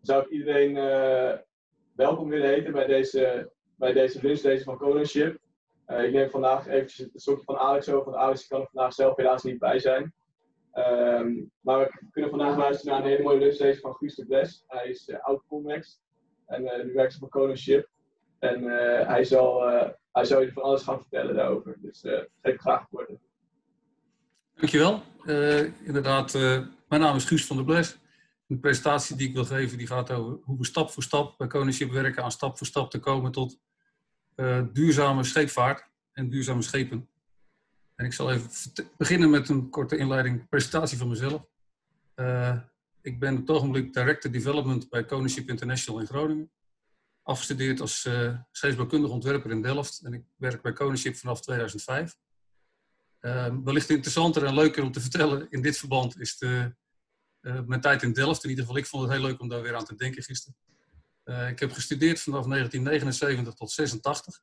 zou ik iedereen welkom willen heten bij deze, bij deze lunch van Codenship. ik neem vandaag eventjes het stokje van Alex over, want Alex kan er vandaag zelf helaas niet bij zijn. Ehm, maar we kunnen vandaag luisteren naar een hele mooie lunch van Guus de Bles. Hij is uh, oud-convex en uh, werkt voor Codenship. En hij, zal, hij zal je van alles gaan vertellen daarover. Dus geef graag het woord. Dankjewel. Inderdaad, mijn naam is Guus van der Bles. De presentatie die ik wil geven die gaat over hoe we stap voor stap bij Koningschip werken aan stap voor stap te komen tot uh, duurzame scheepvaart en duurzame schepen. En ik zal even beginnen met een korte inleiding, presentatie van mezelf. ik ben op het ogenblik Director Development bij Koningschip International in Groningen. Afgestudeerd als scheepsbouwkundig ontwerper in Delft en ik werk bij Koningschip vanaf 2005. Uh, wellicht interessanter en leuker om te vertellen in dit verband is de, uh, mijn tijd in Delft. In ieder geval, ik vond het heel leuk om daar weer aan te denken gisteren. Uh, ik heb gestudeerd vanaf 1979 tot 86.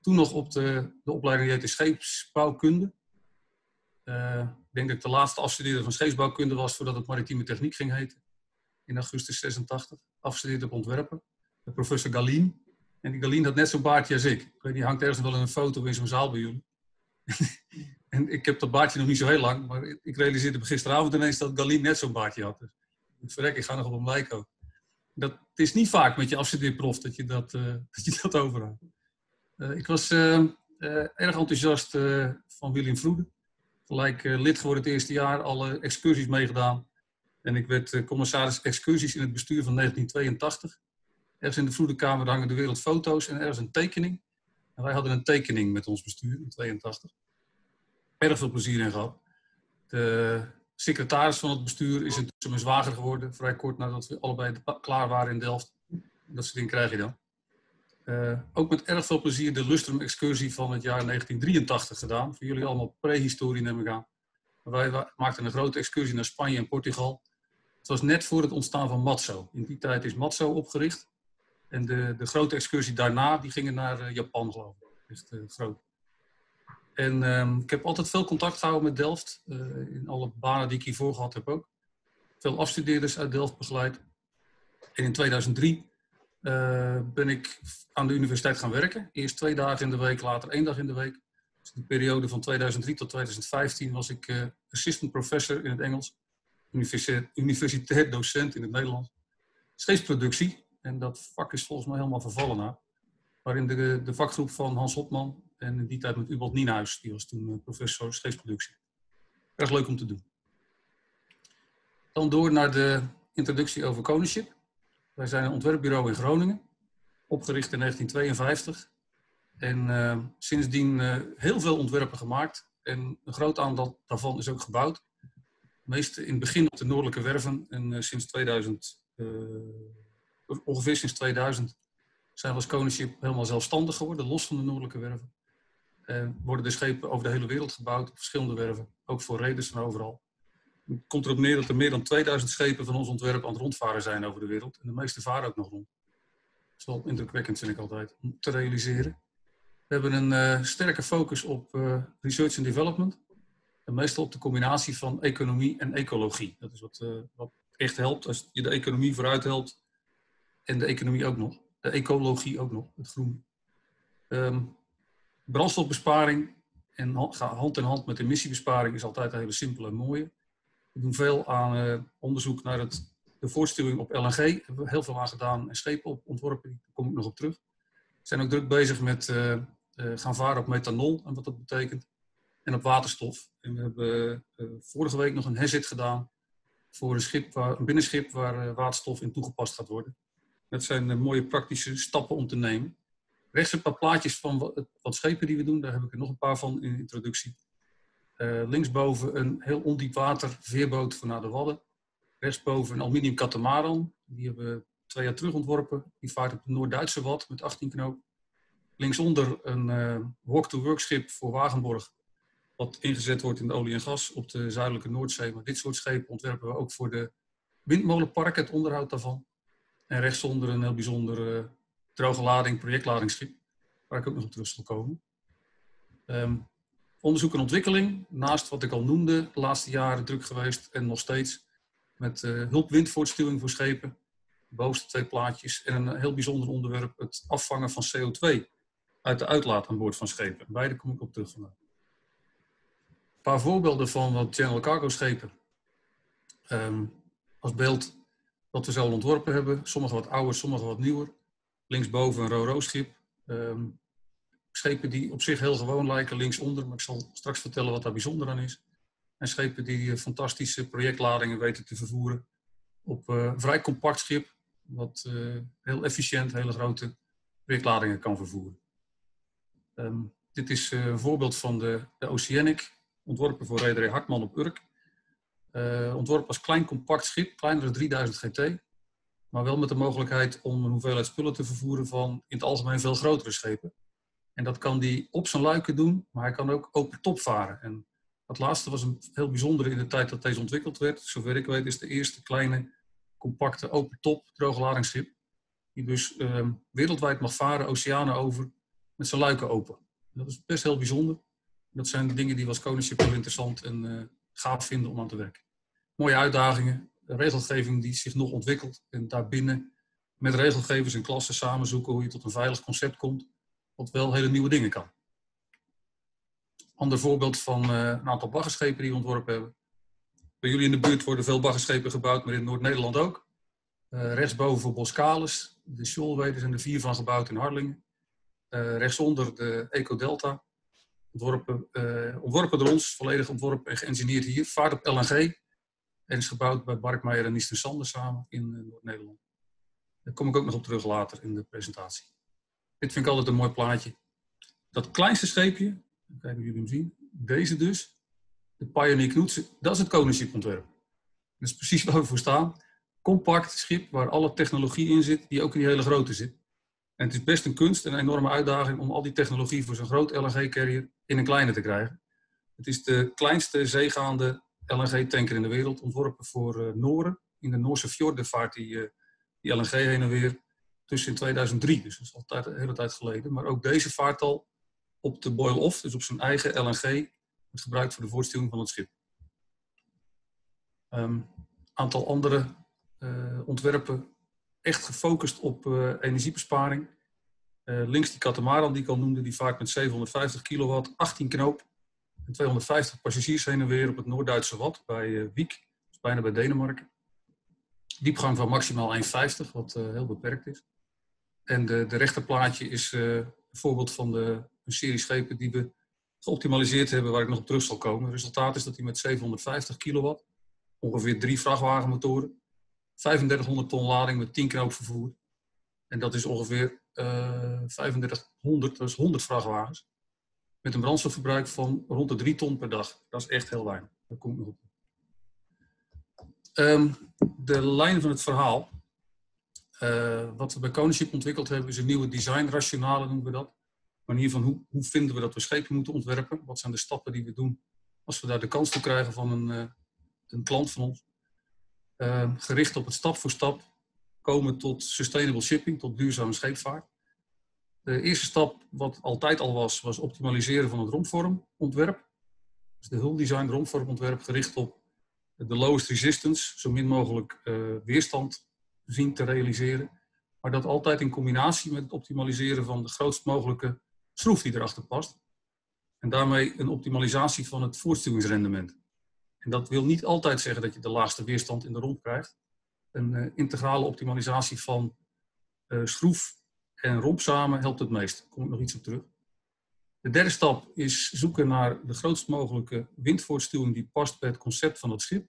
Toen nog op de, de opleiding die heette scheepsbouwkunde. Eh, ik denk dat ik de laatste afstudeerder van scheepsbouwkunde was voordat het maritieme techniek ging heten. In augustus 86. Afgestudeerd op ontwerpen. Met professor Galien. En die Galien had net zo'n baardje als ik. Ik weet niet, hangt ergens wel in een foto in zo'n zaal bij jullie. En ik heb dat baardje nog niet zo heel lang, maar ik realiseerde gisteravond ineens dat Galien net zo'n baardje had. Dus verrek, ik ga nog op een lijko. Dat het is niet vaak met je afstudeerprof dat je dat, uh, dat, je dat overhoudt. Uh, ik was uh, erg enthousiast van William Vroede. Gelijk lid geworden het eerste jaar, alle excursies meegedaan. En ik werd commissaris excursies in het bestuur van 1982. Ergens in de Vroedekamer hangen de wereld foto's en ergens een tekening. En wij hadden een tekening met ons bestuur in 82 erg veel plezier in gehad. De secretaris van het bestuur is intussen mijn zwager geworden, vrij kort nadat we allebei klaar waren in Delft. Dat soort dingen krijg je dan. Uh, ook met erg veel plezier de Lustrum-excursie van het jaar 1983 gedaan. Voor jullie allemaal prehistorie neem ik aan. Wij maakten een grote excursie naar Spanje en Portugal. Het was net voor het ontstaan van Matzo. In die tijd is Matzo opgericht. En de, de grote excursie daarna, die gingen naar uh, Japan geloof ik. Echt uh, groot. En um, ik heb altijd veel contact gehouden met Delft. Uh, in alle banen die ik hiervoor gehad heb ook. Veel afstudeerders uit Delft begeleid. En in 2003 uh, eh, ben ik aan de universiteit gaan werken. Eerst twee dagen in de week, later één dag in de week. Dus de periode van 2003 tot 2015 was ik uh, assistant professor in het Engels. Universitair, docent in het Nederlands. Scheepsproductie. En dat vak is volgens mij helemaal vervallen na. Waarin de, de vakgroep van Hans Hopman en in die tijd met Ubald Nienhuis, die was toen eh, professor scheepsproductie. Erg leuk om te doen. Dan door naar de introductie over Koningschip. Wij zijn een ontwerpbureau in Groningen, opgericht in 1952. En uh, sindsdien uh, heel veel ontwerpen gemaakt. En een groot aantal daarvan is ook gebouwd. De meeste in het begin op de Noordelijke Werven. En sinds 2000, ongeveer sinds 2000, zijn we als Koningschip helemaal zelfstandig geworden, los van de Noordelijke Werven. Uh, worden de schepen over de hele wereld gebouwd, op verschillende werven, ook voor reders van overal. Het komt erop neer dat er meer dan 2000 schepen van ons ontwerp aan het rondvaren zijn over de wereld. En de meeste varen ook nog rond. Dat is wel indrukwekkend, vind ik altijd, om te realiseren. We hebben een uh, sterke focus op uh, research and development. En meestal op de combinatie van economie en ecologie. Dat is wat, wat echt helpt als je de economie vooruit helpt. En de economie ook nog. De ecologie ook nog, het groen. Um, Brandstofbesparing en hand in hand met emissiebesparing is altijd een hele simpele en mooie. We doen veel aan uh, onderzoek naar het, de voortstuwing op LNG. Daar hebben we heel veel aan gedaan en schepen op ontworpen. Daar kom ik nog op terug. We zijn ook druk bezig met uh, uh, gaan varen op methanol en wat dat betekent. En op waterstof. En we hebben vorige week nog een HESIT gedaan voor een, schip een binnenschip waar waterstof in toegepast gaat worden. Dat zijn mooie praktische stappen om te nemen. Rechts een paar plaatjes van wat, schepen die we doen. Daar heb ik er nog een paar van in de introductie. Uh, linksboven een heel ondiep water veerboot voor naar de Wadden. Rechtsboven een aluminium katamaran. Die hebben we twee jaar terug ontworpen. Die vaart op de Noord-Duitse Wad met 18 knoop. Linksonder een uh, walk-to-work schip voor Wagenborg. Wat ingezet wordt in de olie en gas op de zuidelijke Noordzee. Maar dit soort schepen ontwerpen we ook voor de windmolenparken, het onderhoud daarvan. En rechtsonder een heel bijzonder uh, droge lading, projectladingsschip, waar ik ook nog op terug zal komen. Um, onderzoek en ontwikkeling, naast wat ik al noemde, de laatste jaren druk geweest en nog steeds met uh, hulpwindvoortstuwing voor schepen. bovenste twee plaatjes. En een heel bijzonder onderwerp, het afvangen van CO2 uit de uitlaat aan boord van schepen. Beide kom ik op terug vandaag. Een paar voorbeelden van wat General Cargo schepen. Ehm, als beeld wat we zo ontworpen hebben. Sommige wat ouder, sommige wat nieuwer. Linksboven een RoRo-schip. Ehm, schepen die op zich heel gewoon lijken, linksonder. Maar ik zal straks vertellen wat daar bijzonder aan is. En schepen die eh, fantastische projectladingen weten te vervoeren. Op een vrij compact schip. Wat uh, heel efficiënt hele grote projectladingen kan vervoeren. Um, dit is een voorbeeld van de, de Oceanic. Ontworpen voor rederij Hartman op Urk. Ontworpen als klein compact schip, kleiner dan 3000 GT. Maar wel met de mogelijkheid om een hoeveelheid spullen te vervoeren van in het algemeen veel grotere schepen. En dat kan die op zijn luiken doen, maar hij kan ook open top varen. En dat laatste was een heel bijzondere in de tijd dat deze ontwikkeld werd. Zover ik weet is de eerste kleine, compacte, open top droogladingschip. Die dus uh, wereldwijd mag varen, oceanen over, met zijn luiken open. Dat is best heel bijzonder. Dat zijn dingen die we als koningschip heel interessant en uh, gaaf vinden om aan te werken. Mooie uitdagingen, regelgeving die zich nog ontwikkelt en daarbinnen met regelgevers en klassen samenzoeken hoe je tot een veilig concept komt, wat wel hele nieuwe dingen kan. Ander voorbeeld van uh, een aantal baggerschepen die we ontworpen hebben. Bij jullie in de buurt worden veel baggerschepen gebouwd, maar in Noord-Nederland ook. Uh, rechtsboven voor Boskalis, de Scholwede zijn er vier van gebouwd in Harlingen. Uh, rechtsonder de Eco Delta, ontworpen, ontworpen door ons, volledig ontworpen en geëngineerd hier. Vaart op LNG en is gebouwd bij Barkmeijer en Niesten Sander samen in uh, Noord-Nederland. Daar kom ik ook nog op terug later in de presentatie. Dit vind ik altijd een mooi plaatje. Dat kleinste scheepje, kijken jullie hem zien, deze dus, de Pioneer Knoetsen, dat is het koningschipontwerp. Dat is precies waar we voor staan. Compact schip waar alle technologie in zit, die ook in die hele grote zit. En het is best een kunst en een enorme uitdaging om al die technologie voor zo'n groot LNG-carrier in een kleine te krijgen. Het is de kleinste zeegaande LNG-tanker in de wereld, ontworpen voor uh, Noren. In de Noorse fjorden vaart die, uh, die LNG heen en weer tussen in 2003, dus dat is altijd een hele tijd geleden. Maar ook deze vaart al op de boil-off, dus op zijn eigen LNG, wordt gebruikt voor de voortstuwing van het schip. Een um, aantal andere uh, ontwerpen echt gefocust op energiebesparing. Links die katamaran die ik al noemde, die vaart met 750 kilowatt, 18 knoop en 250 passagiers heen en weer op het Noord-Duitse Wad bij uh, Wiek, dus bijna bij Denemarken. Diepgang van maximaal 1,50, wat heel beperkt is. En de, de rechterplaatje is een voorbeeld van de, een serie schepen die we geoptimaliseerd hebben, waar ik nog op terug zal komen. Het resultaat is dat hij met 750 kilowatt, ongeveer drie vrachtwagenmotoren, 3500 ton lading met 10 knoop vervoerd. En dat is ongeveer uh, 3500, dus 100 vrachtwagens. Met een brandstofverbruik van rond de 3 ton per dag. Dat is echt heel weinig. Daar komt nog op. Um, de lijn van het verhaal. Uh, wat we bij Koningschip ontwikkeld hebben, is een nieuwe designrationale, noemen we dat. Manier van hoe, hoe vinden we dat we schepen moeten ontwerpen? Wat zijn de stappen die we doen als we daar de kans toe krijgen van een, uh, een klant van ons? Uh, gericht op het stap voor stap komen tot sustainable shipping, tot duurzame scheepvaart. De eerste stap, wat altijd al was, was optimaliseren van het rompvormontwerp. Dus de huldesign rompvormontwerp gericht op de lowest resistance, zo min mogelijk uh, weerstand zien te realiseren. Maar dat altijd in combinatie met het optimaliseren van de grootst mogelijke schroef die erachter past. En daarmee een optimalisatie van het voortstuwingsrendement. En dat wil niet altijd zeggen dat je de laagste weerstand in de romp krijgt. Een uh, integrale optimalisatie van uh, schroef en romp samen helpt het meest. Daar kom ik nog iets op terug. De derde stap is zoeken naar de grootst mogelijke windvoortstuwing die past bij het concept van het schip.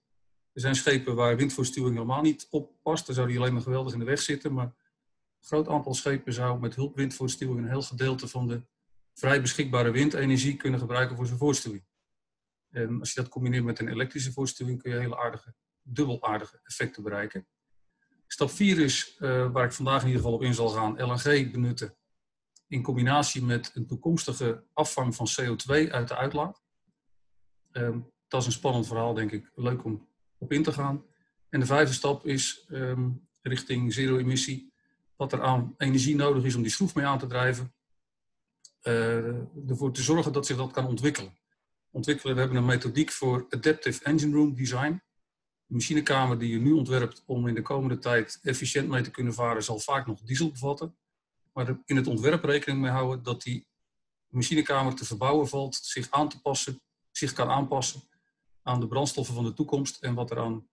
Er zijn schepen waar windvoortstuwing helemaal niet op past. Daar zou die alleen maar geweldig in de weg zitten. Maar een groot aantal schepen zou met hulp windvoortstuwing een heel gedeelte van de vrij beschikbare windenergie kunnen gebruiken voor zijn voortstuwing. En als je dat combineert met een elektrische voortstuwing kun je hele aardige, dubbelaardige effecten bereiken. Stap 4 is, uh, waar ik vandaag in ieder geval op in zal gaan, LNG benutten in combinatie met een toekomstige afvang van CO2 uit de uitlaat. Um, dat is een spannend verhaal, denk ik. Leuk om op in te gaan. En de vijfde stap is um, richting zero-emissie. Wat er aan energie nodig is om die schroef mee aan te drijven. Uh, ervoor te zorgen dat zich dat kan ontwikkelen ontwikkelen. We hebben een methodiek voor Adaptive Engine Room Design. De machinekamer die je nu ontwerpt om in de komende tijd efficiënt mee te kunnen varen, zal vaak nog diesel bevatten. Maar in het ontwerp rekening mee houden dat die machinekamer te verbouwen valt, zich aan te passen, zich kan aanpassen aan de brandstoffen van de toekomst en wat er aan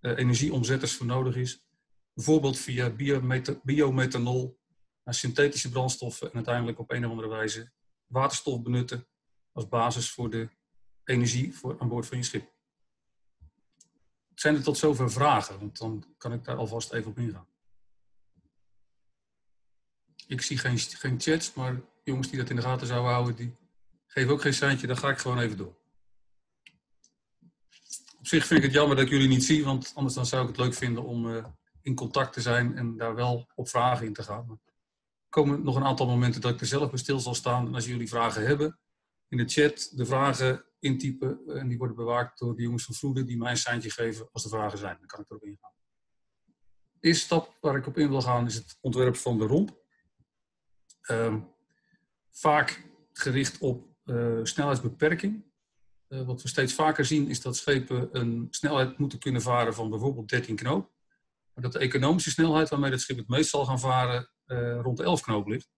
uh, energieomzetters voor nodig is. Bijvoorbeeld via biomethanol naar synthetische brandstoffen en uiteindelijk op een of andere wijze waterstof benutten als basis voor de energie voor, aan boord van je schip. Zijn er tot zover vragen? Want dan kan ik daar alvast even op ingaan. Ik zie geen, geen chats, maar jongens die dat in de gaten zouden houden, die geven ook geen seintje. Dan ga ik gewoon even door. Op zich vind ik het jammer dat ik jullie niet zie, want anders dan zou ik het leuk vinden om uh, in contact te zijn en daar wel op vragen in te gaan. Er komen nog een aantal momenten dat ik er zelf bij stil zal staan. En als jullie vragen hebben, in de chat de vragen intypen en die worden bewaakt door de jongens van Vroede die mij een seintje geven als er vragen zijn. Dan kan ik erop ingaan. De eerste stap waar ik op in wil gaan is het ontwerp van de romp. Uh, vaak gericht op uh, snelheidsbeperking. Uh, wat we steeds vaker zien is dat schepen een snelheid moeten kunnen varen van bijvoorbeeld 13 knoop. Maar dat de economische snelheid waarmee het schip het meest zal gaan varen rond de 11 knoop ligt.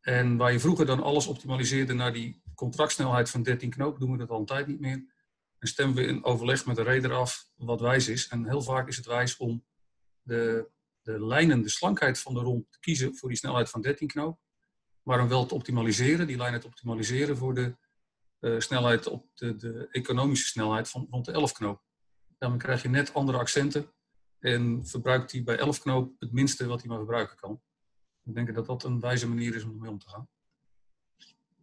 En waar je vroeger dan alles optimaliseerde naar die contractsnelheid van 13 knoop, doen we dat al een tijd niet meer. En stemmen we in overleg met de reder af wat wijs is. En heel vaak is het wijs om de, de lijnen, de slankheid van de romp te kiezen voor die snelheid van 13 knoop. Maar hem wel te optimaliseren, die lijnen te optimaliseren voor de uh, snelheid op de, de, economische snelheid van rond de 11 knoop. Daarmee krijg je net andere accenten en verbruikt hij bij 11 knoop het minste wat hij maar verbruiken kan. Ik denk dat dat een wijze manier is om ermee om te gaan.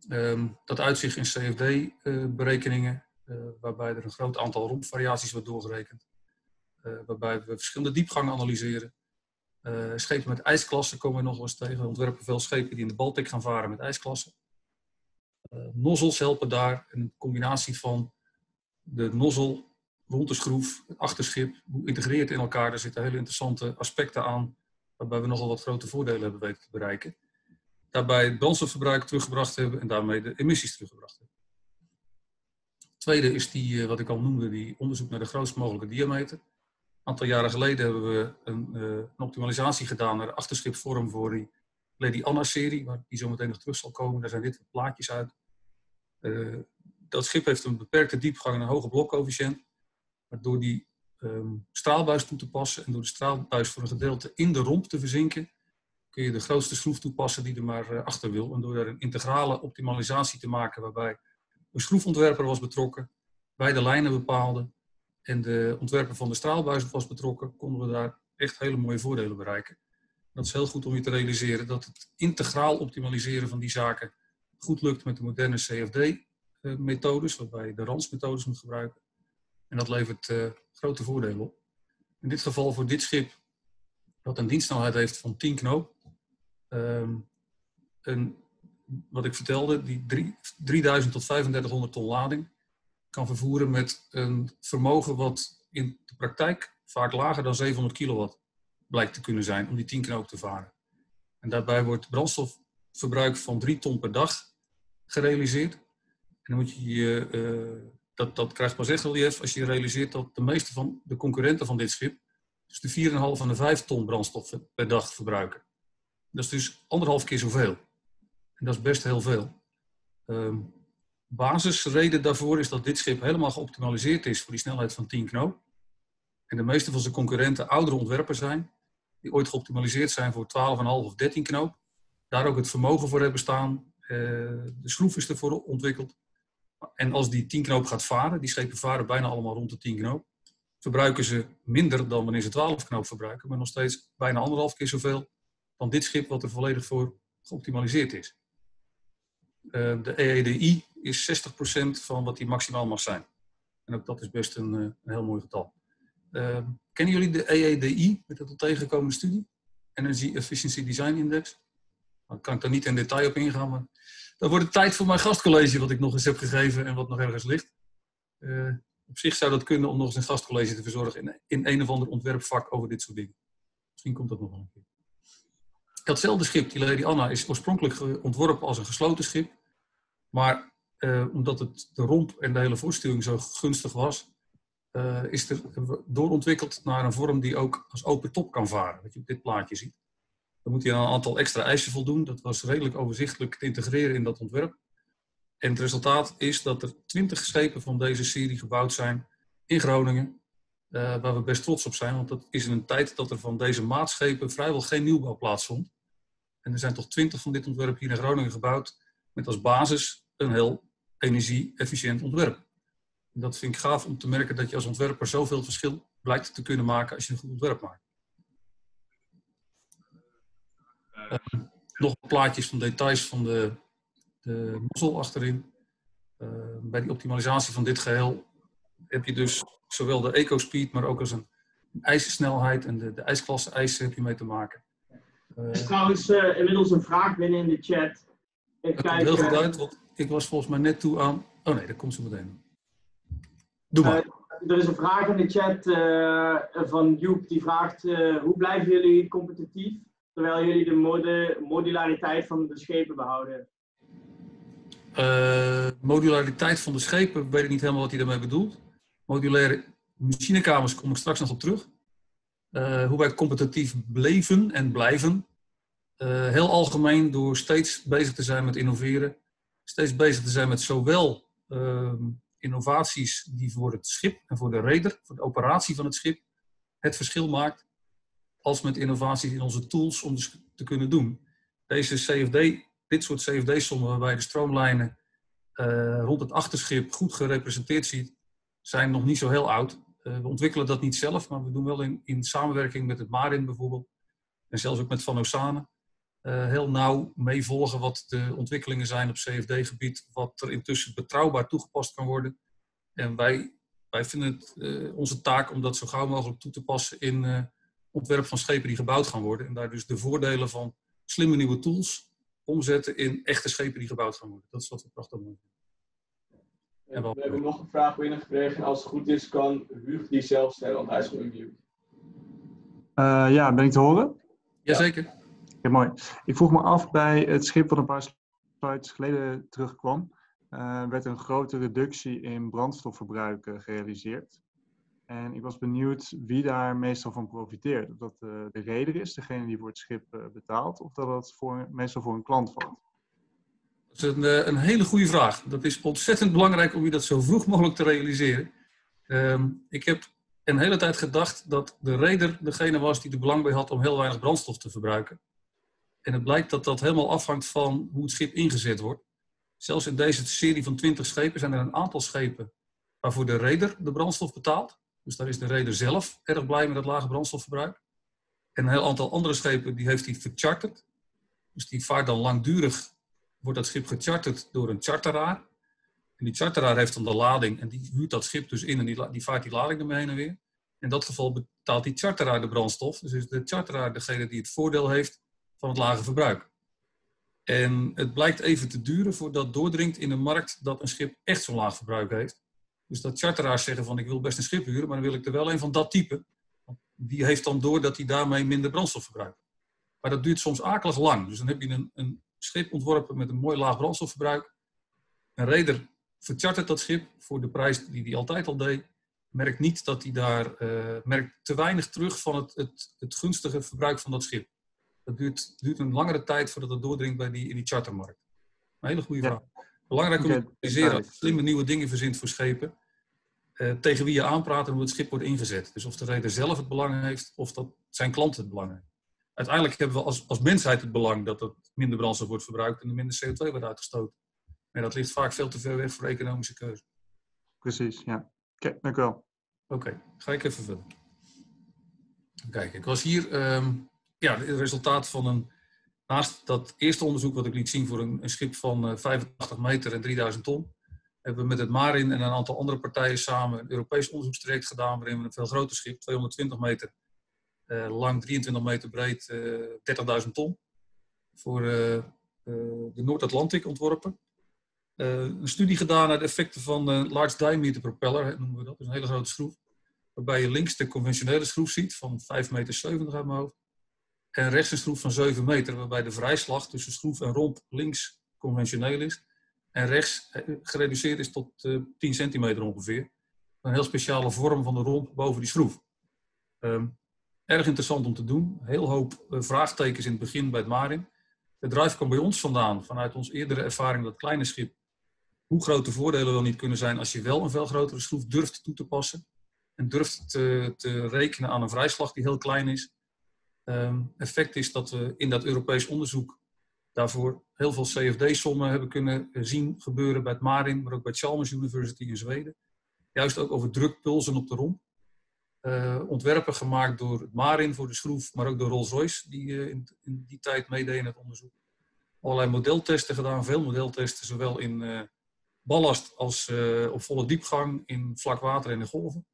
Um, dat uitzicht in CFD-berekeningen, uh, uh, waarbij er een groot aantal rompvariaties wordt doorgerekend. Uh, waarbij we verschillende diepgangen analyseren. schepen met ijsklassen komen we nog wel eens tegen. We ontwerpen veel schepen die in de Baltic gaan varen met ijsklassen. nozzels helpen daar. Een combinatie van de nozzel rond de schroef, het achterschip, hoe integreert in elkaar. Er zitten hele interessante aspecten aan waarbij we nogal wat grote voordelen hebben weten te bereiken. Daarbij het brandstofverbruik teruggebracht hebben en daarmee de emissies teruggebracht hebben. Tweede is die, eh, wat ik al noemde, die onderzoek naar de grootst mogelijke diameter. Een aantal jaren geleden hebben we een, een optimalisatie gedaan naar de achterschipvorm voor die Lady Anna-serie, waar die zo meteen nog terug zal komen. Daar zijn dit plaatjes uit. Uh, dat schip heeft een beperkte diepgang en een hoge blokcoëfficiënt. Maar door die um, straalbuis toe te passen en door de straalbuis voor een gedeelte in de romp te verzinken, kun je de grootste schroef toepassen die er maar uh, achter wil. En door daar een integrale optimalisatie te maken waarbij een schroefontwerper was betrokken, beide lijnen bepaalde en de ontwerper van de straalbuis was betrokken, konden we daar echt hele mooie voordelen bereiken. Dat is heel goed om je te realiseren dat het integraal optimaliseren van die zaken goed lukt met de moderne CFD-methodes, eh, waarbij je de RANS-methodes moet gebruiken. En dat levert uh, grote voordelen op. In dit geval voor dit schip, dat een dienstsnelheid heeft van 10 knoop. Um, wat ik vertelde, die 3, 3000 tot 3500 ton lading kan vervoeren met een vermogen wat in de praktijk vaak lager dan 700 kilowatt blijkt te kunnen zijn om die 10 knoop te varen. En daarbij wordt brandstofverbruik van 3 ton per dag gerealiseerd. En dan moet je je uh, dat, dat krijgt pas echt relief als je realiseert dat de meeste van de concurrenten van dit schip dus de 4,5 en de 5 ton brandstof per dag verbruiken. Dat is dus anderhalf keer zoveel. En dat is best heel veel. Um, basisreden daarvoor is dat dit schip helemaal geoptimaliseerd is voor die snelheid van 10 knoop. En de meeste van zijn concurrenten oudere ontwerpers zijn, die ooit geoptimaliseerd zijn voor 12,5 of 13 knoop. Daar ook het vermogen voor hebben staan. Uh, de schroef is ervoor ontwikkeld. En als die 10 knoop gaat varen, die schepen varen bijna allemaal rond de 10 knoop, verbruiken ze minder dan wanneer ze 12 knoop verbruiken, maar nog steeds bijna anderhalf keer zoveel dan dit schip wat er volledig voor geoptimaliseerd is. Uh, de EEDI is 60% van wat die maximaal mag zijn. En ook dat is best een, uh, een heel mooi getal. Uh, kennen jullie de EEDI met de tot tegengekomen studie? Energy Efficiency Design Index? Dan kan ik daar niet in detail op ingaan, maar dan wordt het tijd voor mijn gastcollege, wat ik nog eens heb gegeven en wat nog ergens ligt. Op zich zou dat kunnen om nog eens een gastcollege te verzorgen in, in een of ander ontwerpvak over dit soort dingen. Misschien komt dat nog wel een keer. Datzelfde schip, die Lady Anna, is oorspronkelijk ontworpen als een gesloten schip. Maar uh, omdat het, de romp en de hele voorsturing zo gunstig was, uh, is er doorontwikkeld naar een vorm die ook als open top kan varen. Wat je op dit plaatje ziet. Dan moet hij een aantal extra eisen voldoen. Dat was redelijk overzichtelijk te integreren in dat ontwerp. En het resultaat is dat er 20 schepen van deze serie gebouwd zijn in Groningen. Uh, waar we best trots op zijn, want dat is in een tijd dat er van deze maatschepen vrijwel geen nieuwbouw plaatsvond. En er zijn toch 20 van dit ontwerp hier in Groningen gebouwd, met als basis een heel energie-efficiënt ontwerp. En dat vind ik gaaf om te merken dat je als ontwerper zoveel verschil blijkt te kunnen maken als je een goed ontwerp maakt. Uh, nog plaatjes van details van de, de nozzel achterin. Uh, bij die optimalisatie van dit geheel heb je dus zowel de eco-speed, maar ook als een, ijzersnelheid en de, de ijsklasse eisen heb je mee te maken. Uh, er is trouwens uh, inmiddels een vraag binnen in de chat. Ik kijk, heel goed uit, want ik was volgens mij net toe aan... Oh nee, dat komt zo meteen. Doe maar. Er is een vraag in de chat van Joep, die vraagt... hoe blijven jullie competitief, terwijl jullie de mode, modulariteit van de schepen behouden? Modulariteit van de schepen, weet ik niet helemaal wat hij daarmee bedoelt modulaire machinekamers kom ik straks nog op terug. Uh, hoe wij competitief bleven en blijven. Uh, heel algemeen door steeds bezig te zijn met innoveren. Steeds bezig te zijn met zowel uh, innovaties die voor het schip en voor de reder, voor de operatie van het schip, het verschil maakt. Als met innovaties in onze tools om dus te kunnen doen. Deze CFD, dit soort CFD-sommen waarbij de stroomlijnen eh, rond het achterschip goed gerepresenteerd ziet, zijn nog niet zo heel oud. Uh, we ontwikkelen dat niet zelf, maar we doen wel in, in samenwerking met het Marin bijvoorbeeld. En zelfs ook met Van Osane. Uh, heel nauw meevolgen wat de ontwikkelingen zijn op CFD-gebied. Wat er intussen betrouwbaar toegepast kan worden. En wij, wij vinden het onze taak om dat zo gauw mogelijk toe te passen in ontwerp van schepen die gebouwd gaan worden. En daar dus de voordelen van slimme nieuwe tools omzetten in echte schepen die gebouwd gaan worden. Dat is wat we prachtig doen. En we hebben nog een vraag binnengekregen. Als het goed is, kan Huug die zelf stellen, want hij is geunmute. Uh, ja, ben ik te horen? Jazeker. Ja, mooi. Ik vroeg me af bij het schip wat een paar slides geleden terugkwam. Uh, werd een grote reductie in brandstofverbruik uh, gerealiseerd. En ik was benieuwd wie daar meestal van profiteert. Of dat de reder is, degene die voor het schip betaalt, of dat dat voor, meestal voor een klant valt. Dat is een, eh, een, hele goede vraag. Dat is ontzettend belangrijk om je dat zo vroeg mogelijk te realiseren. Um, ik heb een hele tijd gedacht dat de reder degene was die er belang bij had om heel weinig brandstof te verbruiken. En het blijkt dat dat helemaal afhangt van hoe het schip ingezet wordt. Zelfs in deze serie van 20 schepen zijn er een aantal schepen waarvoor de reder de brandstof betaalt. Dus daar is de reder zelf erg blij met het lage brandstofverbruik. En een heel aantal andere schepen die heeft hij vercharterd. Dus die vaart dan langdurig wordt dat schip gecharterd door een charteraar. En die charteraar heeft dan de lading en die huurt dat schip dus in en die, die vaart die lading ermee heen en weer. In dat geval betaalt die charteraar de brandstof. Dus is de charteraar degene die het voordeel heeft van het lage verbruik. En het blijkt even te duren voordat doordringt in een markt dat een schip echt zo'n laag verbruik heeft. Dus dat charteraars zeggen van ik wil best een schip huren, maar dan wil ik er wel een van dat type. Die heeft dan door dat hij daarmee minder brandstof verbruikt. Maar dat duurt soms akelig lang. Dus dan heb je een, een schip ontworpen met een mooi laag brandstofverbruik. Een reder verchartert dat schip voor de prijs die hij altijd al deed. Merkt niet dat hij daar, uh, merkt te weinig terug van het, het, het, gunstige verbruik van dat schip. Dat duurt, duurt een langere tijd voordat het doordringt bij die, in die chartermarkt. Een hele goede vraag. Belangrijk om te realiseren als je slimme nieuwe dingen verzint voor schepen. Uh, tegen wie je aanpraat en hoe het schip wordt ingezet. Dus of de reder zelf het belang heeft of dat zijn klant het belang heeft uiteindelijk hebben we als, als mensheid het belang dat er minder brandstof wordt verbruikt en er minder CO2 wordt uitgestoten. En dat ligt vaak veel te ver weg voor economische keuze. Precies, ja. Oké, okay, dank u wel. Oké, ga ik even verder. Kijk, ik was hier, um, ja, het resultaat van een, naast dat eerste onderzoek wat ik liet zien voor een, schip van uh, 85 meter en 3000 ton, hebben we met het Marin en een aantal andere partijen samen een Europees onderzoekstraject gedaan waarin we een veel groter schip, 220 meter, uh, lang 23 meter breed, 30.000 eh, ton. Voor eh, de Noord-Atlantic ontworpen. een studie gedaan naar de effecten van een large diameter propeller, noemen we dat. Dus een hele grote schroef. Waarbij je links de conventionele schroef ziet van 5,70 meter uit mijn hoofd. En rechts een schroef van 7 meter, waarbij de vrijslag tussen schroef en romp links conventioneel is. En rechts gereduceerd is tot 10 centimeter ongeveer. een heel speciale vorm van de romp boven die schroef. Ehm, erg interessant om te doen. Heel hoop uh, vraagtekens in het begin bij het Marin. Het drive kwam bij ons vandaan, vanuit onze eerdere ervaring dat kleine schip. Hoe groot de voordelen wel niet kunnen zijn als je wel een veel grotere schroef durft toe te passen. En durft te rekenen aan een vrijslag die heel klein is. Um, effect is dat we in dat Europees onderzoek daarvoor heel veel CFD-sommen hebben kunnen eh, zien gebeuren bij het Marin, maar ook bij Chalmers University in Zweden. Juist ook over drukpulsen op de romp. Uh, ontwerpen gemaakt door het Marin voor de schroef, maar ook door Rolls-Royce, die uh, in, die tijd meedeed in het onderzoek. Allerlei modeltesten gedaan, veel modeltesten, zowel in ballast als op volle diepgang, in vlak water en in golven.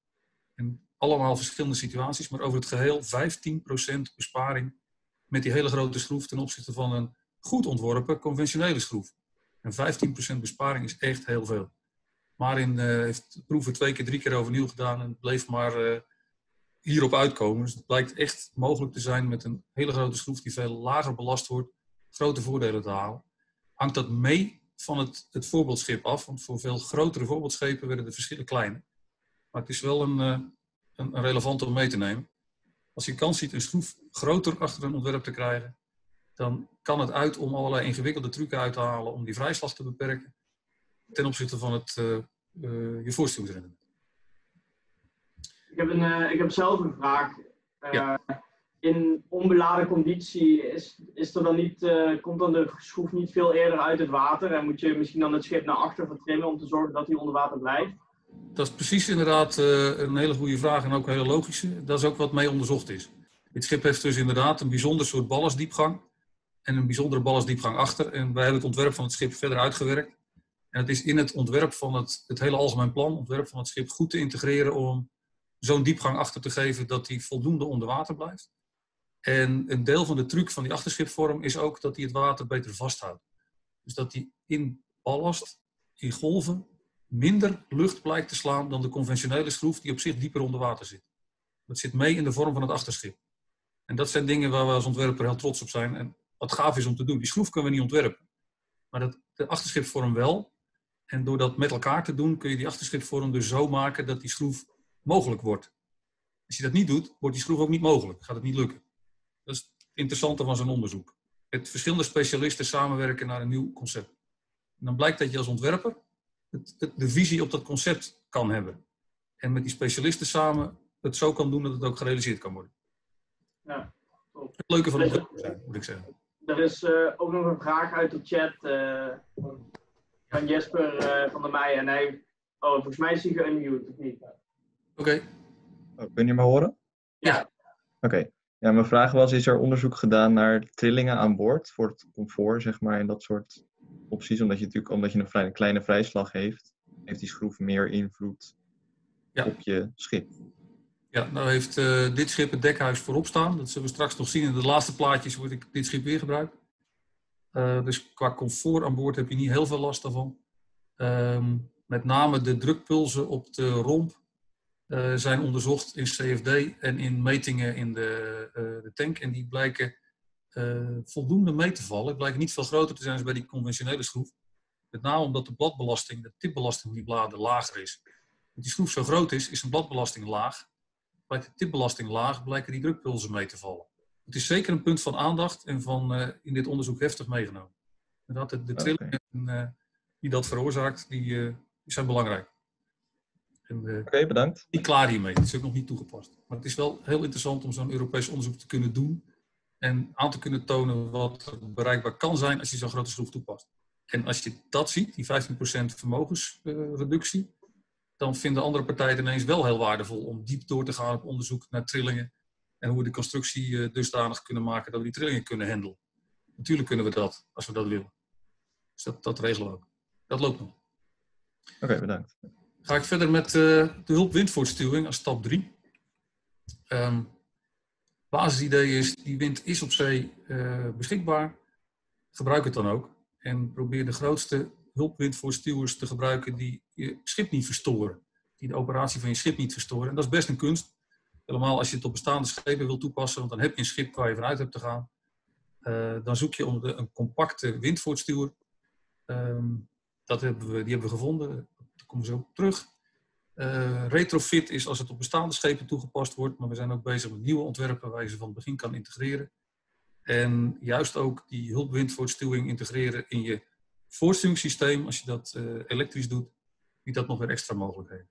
En allemaal verschillende situaties, maar over het geheel 15% besparing met die hele grote schroef ten opzichte van een goed ontworpen conventionele schroef. En 15% besparing is echt heel veel. Marin uh, heeft proeven twee keer, drie keer overnieuw gedaan en bleef maar uh, hierop uitkomen. Dus het blijkt echt mogelijk te zijn met een hele grote schroef die veel lager belast wordt, grote voordelen te halen. Hangt dat mee van het, het voorbeeldschip af, want voor veel grotere voorbeeldschepen werden de verschillen kleiner. Maar het is wel een, uh, een, relevant om mee te nemen. Als je kans ziet een schroef groter achter een ontwerp te krijgen, dan kan het uit om allerlei ingewikkelde trucken uit te halen om die vrijslag te beperken ten opzichte van het, uh, uh, je voorstellingsrendement. Ik heb, een, uh, ik heb zelf een vraag. Ja. In onbeladen conditie is, is er dan niet, komt dan de schroef niet veel eerder uit het water en moet je misschien dan het schip naar achter vertrimmen om te zorgen dat hij onder water blijft? Dat is precies inderdaad een hele goede vraag en ook een hele logische. Dat is ook wat mee onderzocht is. Dit schip heeft dus inderdaad een bijzonder soort ballastdiepgang en een bijzondere ballastdiepgang achter. En wij hebben het ontwerp van het schip verder uitgewerkt. En het is in het ontwerp van het, het hele algemeen plan, ontwerp van het schip, goed te integreren om zo'n diepgang achter te geven dat die voldoende onder water blijft. En een deel van de truc van die achterschipvorm is ook dat hij het water beter vasthoudt. Dus dat hij in ballast, in golven, minder lucht blijkt te slaan dan de conventionele schroef die op zich dieper onder water zit. Dat zit mee in de vorm van het achterschip. En dat zijn dingen waar we als ontwerper heel trots op zijn. En wat gaaf is om te doen. Die schroef kunnen we niet ontwerpen. Maar dat, de achterschipvorm wel. En door dat met elkaar te doen, kun je die achterschipvorm dus zo maken dat die schroef mogelijk wordt. Als je dat niet doet, wordt die schroef ook niet mogelijk. Gaat het niet lukken. Dat is het interessante van zo'n onderzoek. Het verschillende specialisten samenwerken naar een nieuw concept. En dan blijkt dat je als ontwerper het, het, de visie op dat concept kan hebben. En met die specialisten samen het zo kan doen dat het ook gerealiseerd kan worden. Ja, het leuke van het zijn, moet ik zeggen. Er is uh, ook nog een vraag uit de chat uh, van Jesper uh, van der Meij. En hij, oh, volgens mij is hij geunmute, of niet? Oké. Okay. Oh, kun je me horen? Ja. Oké. Okay. Ja, mijn vraag was, is er onderzoek gedaan naar trillingen aan boord voor het comfort, zeg maar, en dat soort opties? Omdat je natuurlijk, omdat je een kleine vrijslag heeft, heeft die schroef meer invloed ja. op je schip. Ja, nou heeft uh, dit schip het dekhuis voorop staan. Dat zullen we straks nog zien. In de laatste plaatjes wordt ik, dit schip weer gebruikt. Uh, dus qua comfort aan boord heb je niet heel veel last daarvan. Um, met name de drukpulsen op de romp uh, zijn onderzocht in CFD en in metingen in de, de tank. En die blijken voldoende mee te vallen. Het blijkt niet veel groter te zijn als bij die conventionele schroef. Met name omdat de bladbelasting, de tipbelasting van die bladen lager is. Als die schroef zo groot is, is een bladbelasting laag blijkt de tipbelasting laag, blijken die drukpulsen mee te vallen. Het is zeker een punt van aandacht en van uh, in dit onderzoek heftig meegenomen. Inderdaad, de, de trillingen uh, die dat veroorzaakt, die, uh, die zijn belangrijk. Oké, okay, bedankt. Niet klaar hiermee, het is ook nog niet toegepast. Maar het is wel heel interessant om zo'n Europees onderzoek te kunnen doen en aan te kunnen tonen wat bereikbaar kan zijn als je zo'n grote schroef toepast. En als je dat ziet, die 15% vermogensreductie, dan vinden andere partijen het ineens wel heel waardevol om diep door te gaan op onderzoek naar trillingen en hoe we de constructie eh, dusdanig kunnen maken dat we die trillingen kunnen handelen. Natuurlijk kunnen we dat, als we dat willen. Dus dat, dat regelen we ook. Dat loopt nog. Oké, okay, bedankt. Ga ik verder met uh, de hulp windvoortstuwing als stap 3. Um, basisidee is, die wind is op zee uh, beschikbaar. Gebruik het dan ook. En probeer de grootste hulpwindvoorstuwers te gebruiken die je schip niet verstoren. Die de operatie van je schip niet verstoren. En dat is best een kunst. Helemaal als je het op bestaande schepen wil toepassen, want dan heb je een schip waar je vanuit hebt te gaan. Uh, dan zoek je de, een compacte windvoortstuwer. Um, dat hebben we, die hebben we gevonden. Daar komen we zo op terug. Uh, retrofit is als het op bestaande schepen toegepast wordt, maar we zijn ook bezig met nieuwe ontwerpen waar je ze van het begin kan integreren. En juist ook die hulpwindvoortstuwing integreren in je voortstuwingssysteem, als je dat uh, elektrisch doet, biedt dat nog weer extra mogelijkheden.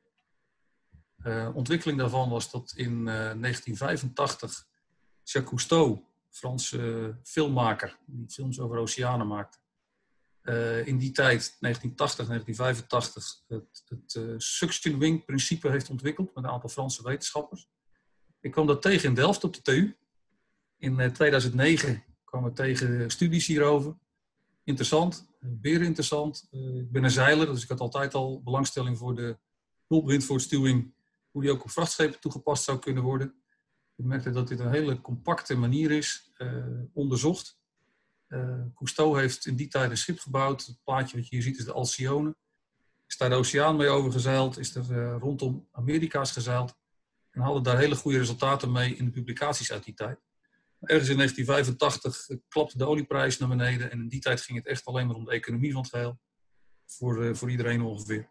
Uh, ontwikkeling daarvan was dat in 1985 Jacques Cousteau, Franse filmmaker, die films over oceanen maakte, uh, in die tijd, 1980, 1985, het, het uh, suction wing principe heeft ontwikkeld met een aantal Franse wetenschappers. Ik kwam dat tegen in Delft op de TU. In uh, 2009 kwamen we tegen studies hierover. Interessant, weer interessant. ik ben een zeiler, dus ik had altijd al belangstelling voor de hulpwindvoortstuwing, hoe die ook op vrachtschepen toegepast zou kunnen worden. Ik merkte dat dit een hele compacte manier is, onderzocht. Uh, Cousteau heeft in die tijd een schip gebouwd. Het plaatje wat je hier ziet is de Alcyone. Is daar de oceaan mee overgezeild, is er uh, rondom Amerika's gezeild. En hadden daar hele goede resultaten mee in de publicaties uit die tijd. Ergens in 1985 uh, klapte de olieprijs naar beneden. En in die tijd ging het echt alleen maar om de economie van het geheel. Voor, voor iedereen ongeveer.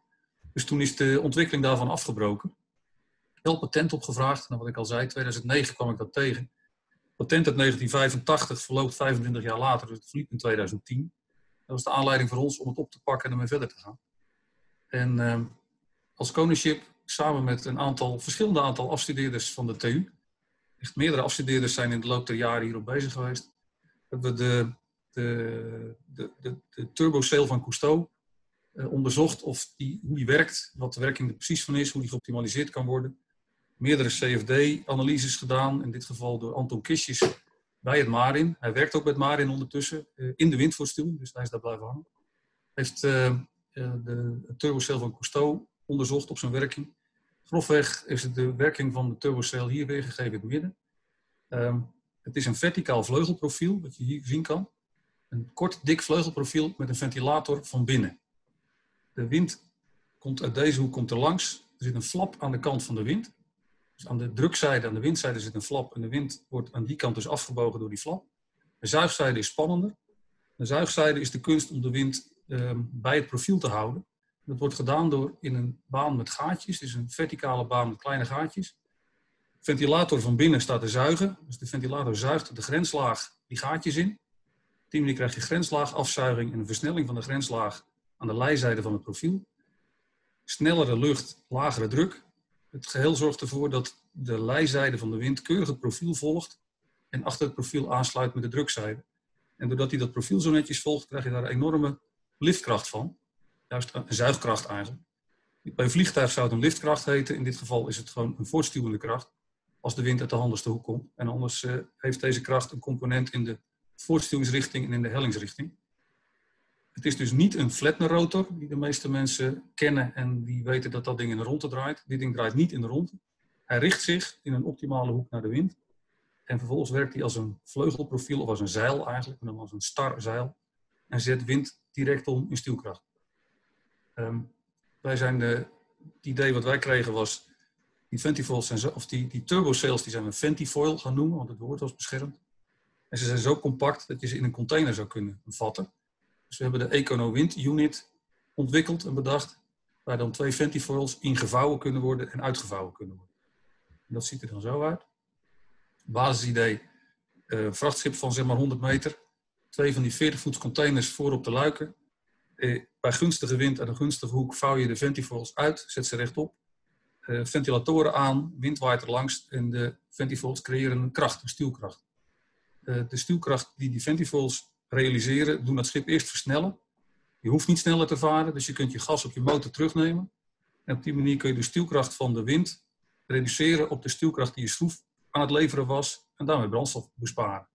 Dus toen is de ontwikkeling daarvan afgebroken. Wel patent opgevraagd. Nou, wat ik al zei, 2009 kwam ik dat tegen. Patent uit 1985 verloopt 25 jaar later, dus het verliep in 2010. Dat was de aanleiding voor ons om het op te pakken en ermee verder te gaan. En uh, als Koningschip, samen met een aantal, verschillende aantal afstudeerders van de TU, echt meerdere afstudeerders zijn in de loop der jaren hierop bezig geweest, hebben we de, de, de, de, van Cousteau uh, onderzocht of die, hoe die werkt, wat de werking er precies van is, hoe die geoptimaliseerd kan worden meerdere CFD-analyses gedaan, in dit geval door Anton Kistjes bij het Marin. Hij werkt ook met Marin ondertussen uh, in de windvoorstuwing, dus hij is daar blijven hangen. Heeft uh, de turbocel van Cousteau onderzocht op zijn werking. Grofweg is het de werking van de turbocel hier weergegeven in het midden. Um, het is een verticaal vleugelprofiel, wat je hier zien kan. Een kort, dik vleugelprofiel met een ventilator van binnen. De wind komt uit deze hoek komt er langs. Er zit een flap aan de kant van de wind. Dus aan de drukzijde, aan de windzijde zit een flap en de wind wordt aan die kant dus afgebogen door die flap. De zuigzijde is spannender. De zuigzijde is de kunst om de wind um, bij het profiel te houden. Dat wordt gedaan door in een baan met gaatjes, dus een verticale baan met kleine gaatjes. De ventilator van binnen staat te zuigen. Dus de ventilator zuigt de grenslaag die gaatjes in. Op die manier krijg je grenslaag, afzuiging en een versnelling van de grenslaag aan de lijzijde van het profiel. Snellere lucht, lagere druk. Het geheel zorgt ervoor dat de lijzijde van de wind keurig het profiel volgt en achter het profiel aansluit met de drukzijde. En doordat hij dat profiel zo netjes volgt, krijg je daar een enorme liftkracht van. Juist een zuigkracht eigenlijk. Bij een vliegtuig zou het een liftkracht heten. In dit geval is het gewoon een voortstuwende kracht. Als de wind uit de handigste hoek komt. En anders uh, heeft deze kracht een component in de voortstuwingsrichting en in de hellingsrichting. Het is dus niet een Flettner rotor, die de meeste mensen kennen en die weten dat dat ding in de ronde draait. Dit ding draait niet in de ronde. Hij richt zich in een optimale hoek naar de wind. En vervolgens werkt hij als een vleugelprofiel of als een zeil eigenlijk, maar dan als een star zeil. En zet wind direct om in stuwkracht. Um, wij zijn de, het idee wat wij kregen was, die ventifoils zijn of die, die die zijn we ventifoil gaan noemen, want het woord was beschermd. En ze zijn zo compact dat je ze in een container zou kunnen vatten. Dus we hebben de Econo Wind Unit ontwikkeld en bedacht, waar dan twee ventifoils ingevouwen kunnen worden en uitgevouwen kunnen worden. En dat ziet er dan zo uit. Basisidee, uh, vrachtschip van zeg maar 100 meter, twee van die 40 voet containers voor op de luiken. Uh, bij gunstige wind aan een gunstige hoek vouw je de ventifoils uit, zet ze rechtop. Uh, ventilatoren aan, wind waait er langs en de ventifoils creëren een kracht, een stuwkracht. de stuwkracht die die ventifoils realiseren, doen dat schip eerst versnellen. Je hoeft niet sneller te varen, dus je kunt je gas op je motor terugnemen. En op die manier kun je de stuwkracht van de wind reduceren op de stuwkracht die je schroef aan het leveren was en daarmee brandstof besparen.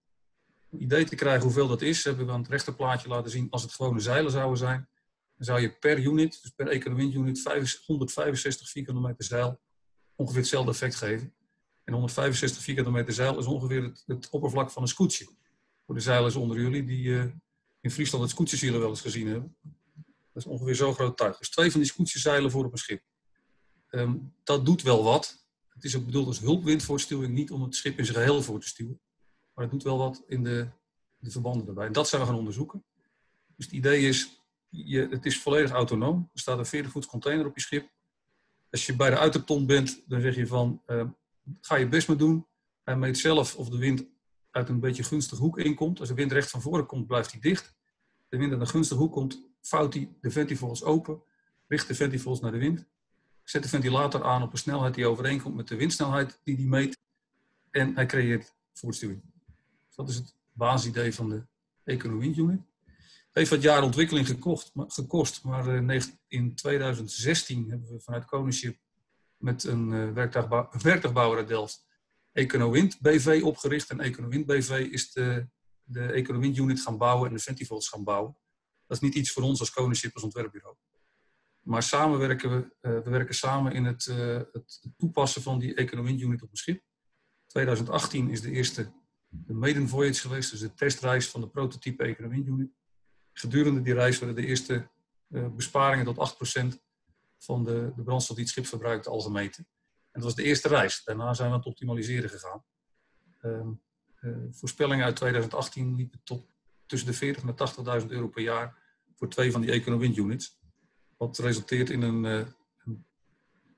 Een idee te krijgen hoeveel dat is, hebben we aan het rechterplaatje laten zien. Als het gewone zeilen zouden zijn, dan zou je per unit, dus per economie unit, 165 vierkante meter zeil ongeveer hetzelfde effect geven. En 165 vierkante meter zeil is ongeveer het, het oppervlak van een scootje. Voor de zeilers onder jullie die uh, in Friesland het scootjeszeilen wel eens gezien hebben. Dat is ongeveer zo'n groot tuig. Dus twee van die scootjeszeilen voor op een schip. Um, dat doet wel wat. Het is ook bedoeld als hulpwindvoorstuwing, niet om het schip in zijn geheel voor te stuwen. Maar het doet wel wat in de, de verbanden daarbij. En dat zijn we gaan onderzoeken. Dus het idee is, je, het is volledig autonoom. Er staat een 40 voet container op je schip. Als je bij de uiterton bent, dan zeg je van, uh, ga je best maar doen. Hij meet zelf of de wind uit een beetje gunstige hoek inkomt. Als de wind recht van voren komt, blijft hij dicht. De wind uit een gunstige hoek komt, vouwt hij de ventivols open, richt de ventivols naar de wind. Zet de ventilator aan op een snelheid die overeenkomt met de windsnelheid die hij meet. En hij creëert voortstuwing. Dus dat is het basisidee van de Economie Unit. Heeft wat jaar ontwikkeling gekocht, gekost, maar eh, in 2016 hebben we vanuit Koningschip met een uh, werktuigbouwer uit Delft Econowind BV opgericht. En Econowind BV is de, de Econowind Unit gaan bouwen en de Ventivolts gaan bouwen. Dat is niet iets voor ons als Koningschip als ontwerpbureau. Maar samen werken we, uh, we werken samen in het, het toepassen van die Econowind Unit op een schip. 2018 is de eerste de maiden voyage geweest, dus de testreis van de prototype Economy Unit. Gedurende die reis werden de eerste uh, besparingen tot 8% van de, de brandstof die het schip verbruikte al gemeten. En dat was de eerste reis. Daarna zijn we aan het optimaliseren gegaan. Uh, voorspellingen uit 2018 liepen tot tussen de 40 en 80.000 euro per jaar voor twee van die Econowind units. Wat resulteert in een, uh, een,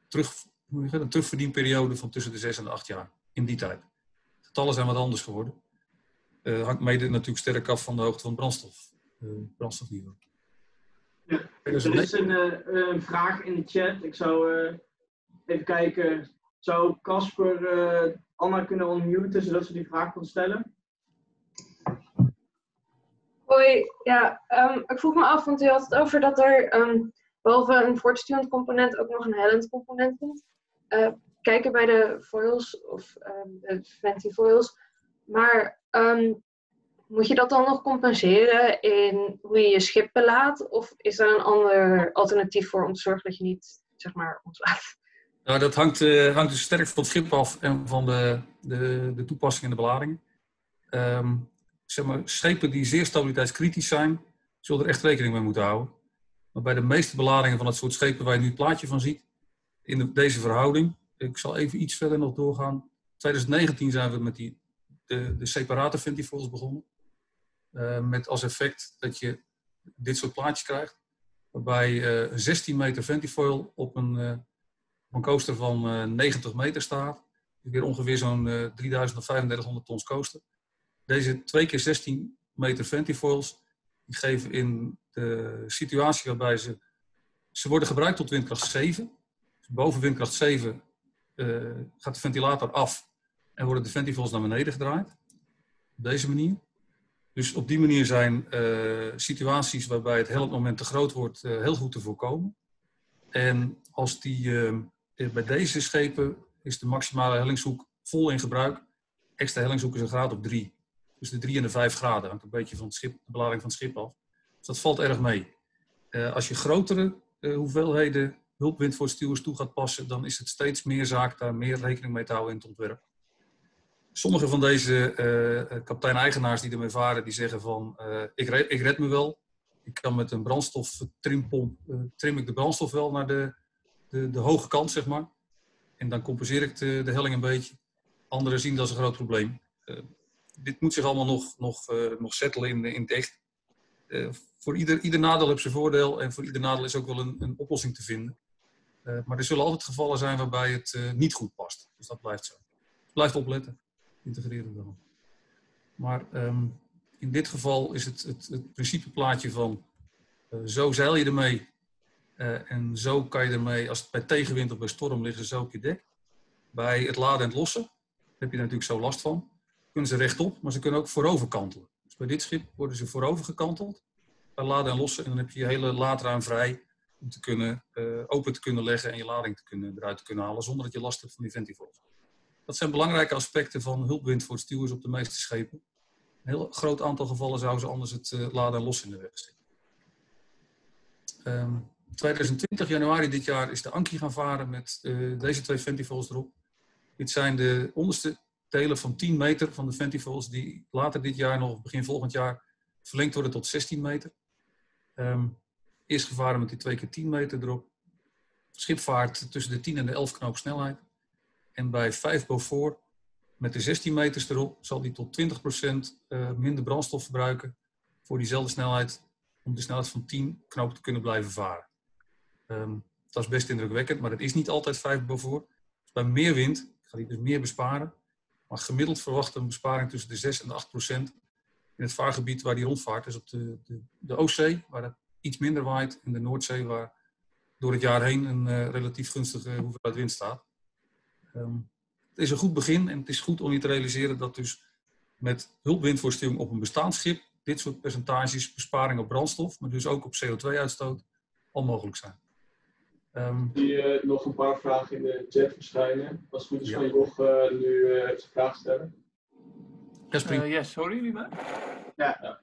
terug, een terugverdienperiode van tussen de 6 en de 8 jaar in die tijd getallen zijn wat anders geworden. Uh, hangt mede natuurlijk sterk af van de hoogte van brandstof, brandstofniveau. Ja, er is een, een, vraag in de chat. Ik zou even kijken. Zou Casper Anna kunnen unmuten zodat ze die vraag kon stellen? Hoi, ja, um, ik vroeg me af, want u had het over dat er um, behalve een voortstuwend component ook nog een hellend component komt kijken bij de foils of um, de fancy foils. Maar moet je dat dan nog compenseren in hoe je je schip belaat? Of is er een ander alternatief voor om te zorgen dat je niet, zeg maar, ontslaat? Nou, dat hangt, uh, hangt dus sterk van het schip af en van de, de, de toepassing en de beladingen. Um, zeg maar, schepen die zeer stabiliteitskritisch zijn, zullen er echt rekening mee moeten houden. Maar bij de meeste beladingen van het soort schepen waar je nu het plaatje van ziet, in de, deze verhouding, ik zal even iets verder nog doorgaan. 2019 zijn we met die, de, de separate begonnen. Uh, met als effect dat je dit soort plaatjes krijgt. Waarbij uh, een 16 meter ventifoil op een, uh, een coaster van 90 meter staat. Weer ongeveer zo'n 3000 of 3500 tons coaster. Deze 2 keer 16 meter ventifoils die geven in de situatie waarbij ze... Ze worden gebruikt tot windkracht 7. Dus boven windkracht 7 uh, gaat de ventilator af en worden de ventivols naar beneden gedraaid. Op deze manier. Dus op die manier zijn situaties waarbij het helpmoment te groot wordt heel goed te voorkomen. En als die, bij deze schepen is de maximale hellingshoek vol in gebruik. Extra hellingshoek is een graad op 3. Dus de 3 en de 5 graden hangt een beetje van het schip, de belading van het schip af. Dus dat valt erg mee. als je grotere hoeveelheden hulpwind voor stuwers toe gaat passen, dan is het steeds meer zaak daar meer rekening mee te houden in het ontwerp. Sommige van deze uh, kapitein-eigenaars die ermee varen, die zeggen van ik, red, ik, red, me wel. Ik kan met een brandstoftrimpomp, uh, trim ik de brandstof wel naar de, de, de, hoge kant, zeg maar. En dan compenseer ik de, de helling een beetje. Anderen zien dat als een groot probleem. dit moet zich allemaal nog, nog, nog settelen in, in het echt. voor ieder, ieder nadeel heeft zijn voordeel en voor ieder nadeel is ook wel een, een oplossing te vinden. Maar er zullen altijd gevallen zijn waarbij het niet goed past. Dus dat blijft zo. Blijft opletten. Integreren dan. Maar um, in dit geval is het, het, het principeplaatje van zo zeil je ermee en zo kan je ermee, als het bij tegenwind of bij storm liggen, zo op je dek. Bij het laden en het lossen heb je er natuurlijk zo last van. Kunnen ze rechtop, maar ze kunnen ook voorover kantelen. Dus bij dit schip worden ze voorover gekanteld. Bij laden en lossen en dan heb je je hele laadruim vrij om te kunnen, uh, open te kunnen leggen en je lading te kunnen, eruit te kunnen halen zonder dat je last hebt van die ventivols. Dat zijn belangrijke aspecten van hulpwind voor stuwers op de meeste schepen. Een heel groot aantal gevallen zouden ze anders het uh, laden en los in de weg zitten. Um, 2020, januari dit jaar, is de Anki gaan varen met uh, deze twee ventivols erop. Dit zijn de onderste delen van 10 meter van de ventivols die later dit jaar nog, begin volgend jaar, verlengd worden tot 16 meter. Um, Eerst gevaren met die 2 keer 10 meter erop. Schipvaart tussen de 10 en de 11 knoop snelheid. En bij 5 Beaufort met de 16 meters erop zal die tot 20% uh, minder brandstof verbruiken voor diezelfde snelheid om de snelheid van 10 knoop te kunnen blijven varen. Um, dat is best indrukwekkend, maar het is niet altijd 5 boven. Dus bij meer wind gaat hij dus meer besparen. Maar gemiddeld verwacht een besparing tussen de 6 en de 8 procent in het vaargebied waar die rondvaart. Dus op de, de, de Oostzee, waar het iets minder waait, en de Noordzee, waar door het jaar heen een uh, relatief gunstige hoeveelheid wind staat. Um, het is een goed begin en het is goed om je te realiseren dat dus met hulpwindvoorstuwing op een bestaand schip dit soort percentages, besparing op brandstof, maar dus ook op CO2-uitstoot, al mogelijk zijn. Um, Zie uh, nog een paar vragen in de chat verschijnen. Als het goed is, ja. kan je nog uh, nu uh, zijn vraag stellen. Ja, uh, yes, horen jullie mij? Ja. ja.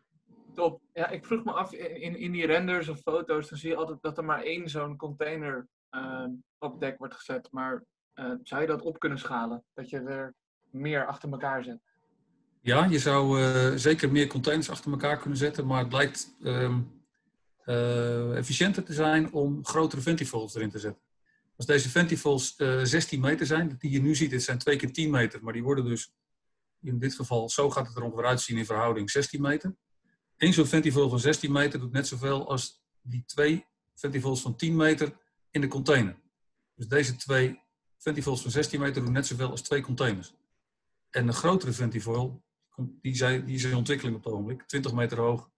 Top. Ja, ik vroeg me af, in, in die renders of foto's, dan zie je altijd dat er maar één zo'n container uh, op dek wordt gezet. Maar uh, zou je dat op kunnen schalen? Dat je er meer achter elkaar zet? Ja, je zou uh, zeker meer containers achter elkaar kunnen zetten, maar het blijkt um, efficiënter te zijn om grotere ventifols erin te zetten. Als deze ventifols 16 meter zijn, die je nu ziet, dit zijn 2 keer 10 meter, maar die worden dus in dit geval, zo gaat het er ongeveer uitzien in verhouding 16 meter. Eén zo'n ventivol van 16 meter doet net zoveel als die twee ventivols van 10 meter in de container. Dus deze twee ventivols van 16 meter doen net zoveel als twee containers. En een grotere ventivol, die, die is in ontwikkeling op het ogenblik, 20 meter hoog,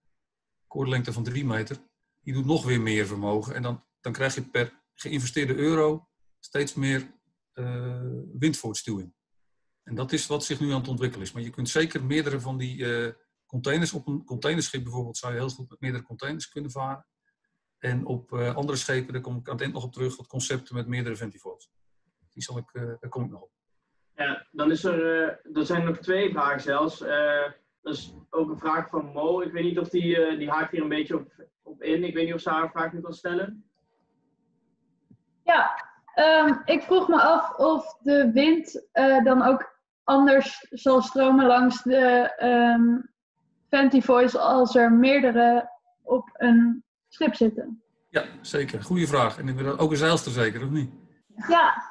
koordlengte van 3 meter, die doet nog weer meer vermogen. En dan, dan krijg je per geïnvesteerde euro steeds meer uh, windvoortstuwing. En dat is wat zich nu aan het ontwikkelen is. Maar je kunt zeker meerdere van die uh, containers, op een containerschip bijvoorbeeld, zou je heel goed met meerdere containers kunnen varen. En op uh, andere schepen, daar kom ik aan het eind nog op terug, wat concepten met meerdere ventivols. Die zal ik, daar kom ik nog op. Ja, dan is er, er zijn nog twee vragen zelfs. Dat is ook een vraag van Mo. Ik weet niet of die, die haakt hier een beetje op, op in. Ik weet niet of ze haar een vraag nu kan stellen. Ja, um, ik vroeg me af of de wind dan ook anders zal stromen langs de um, Ventivoice als er meerdere op een schip zitten. Ja, zeker. Goeie vraag. En inderdaad ook een zeilster zeker, of niet? Ja. ja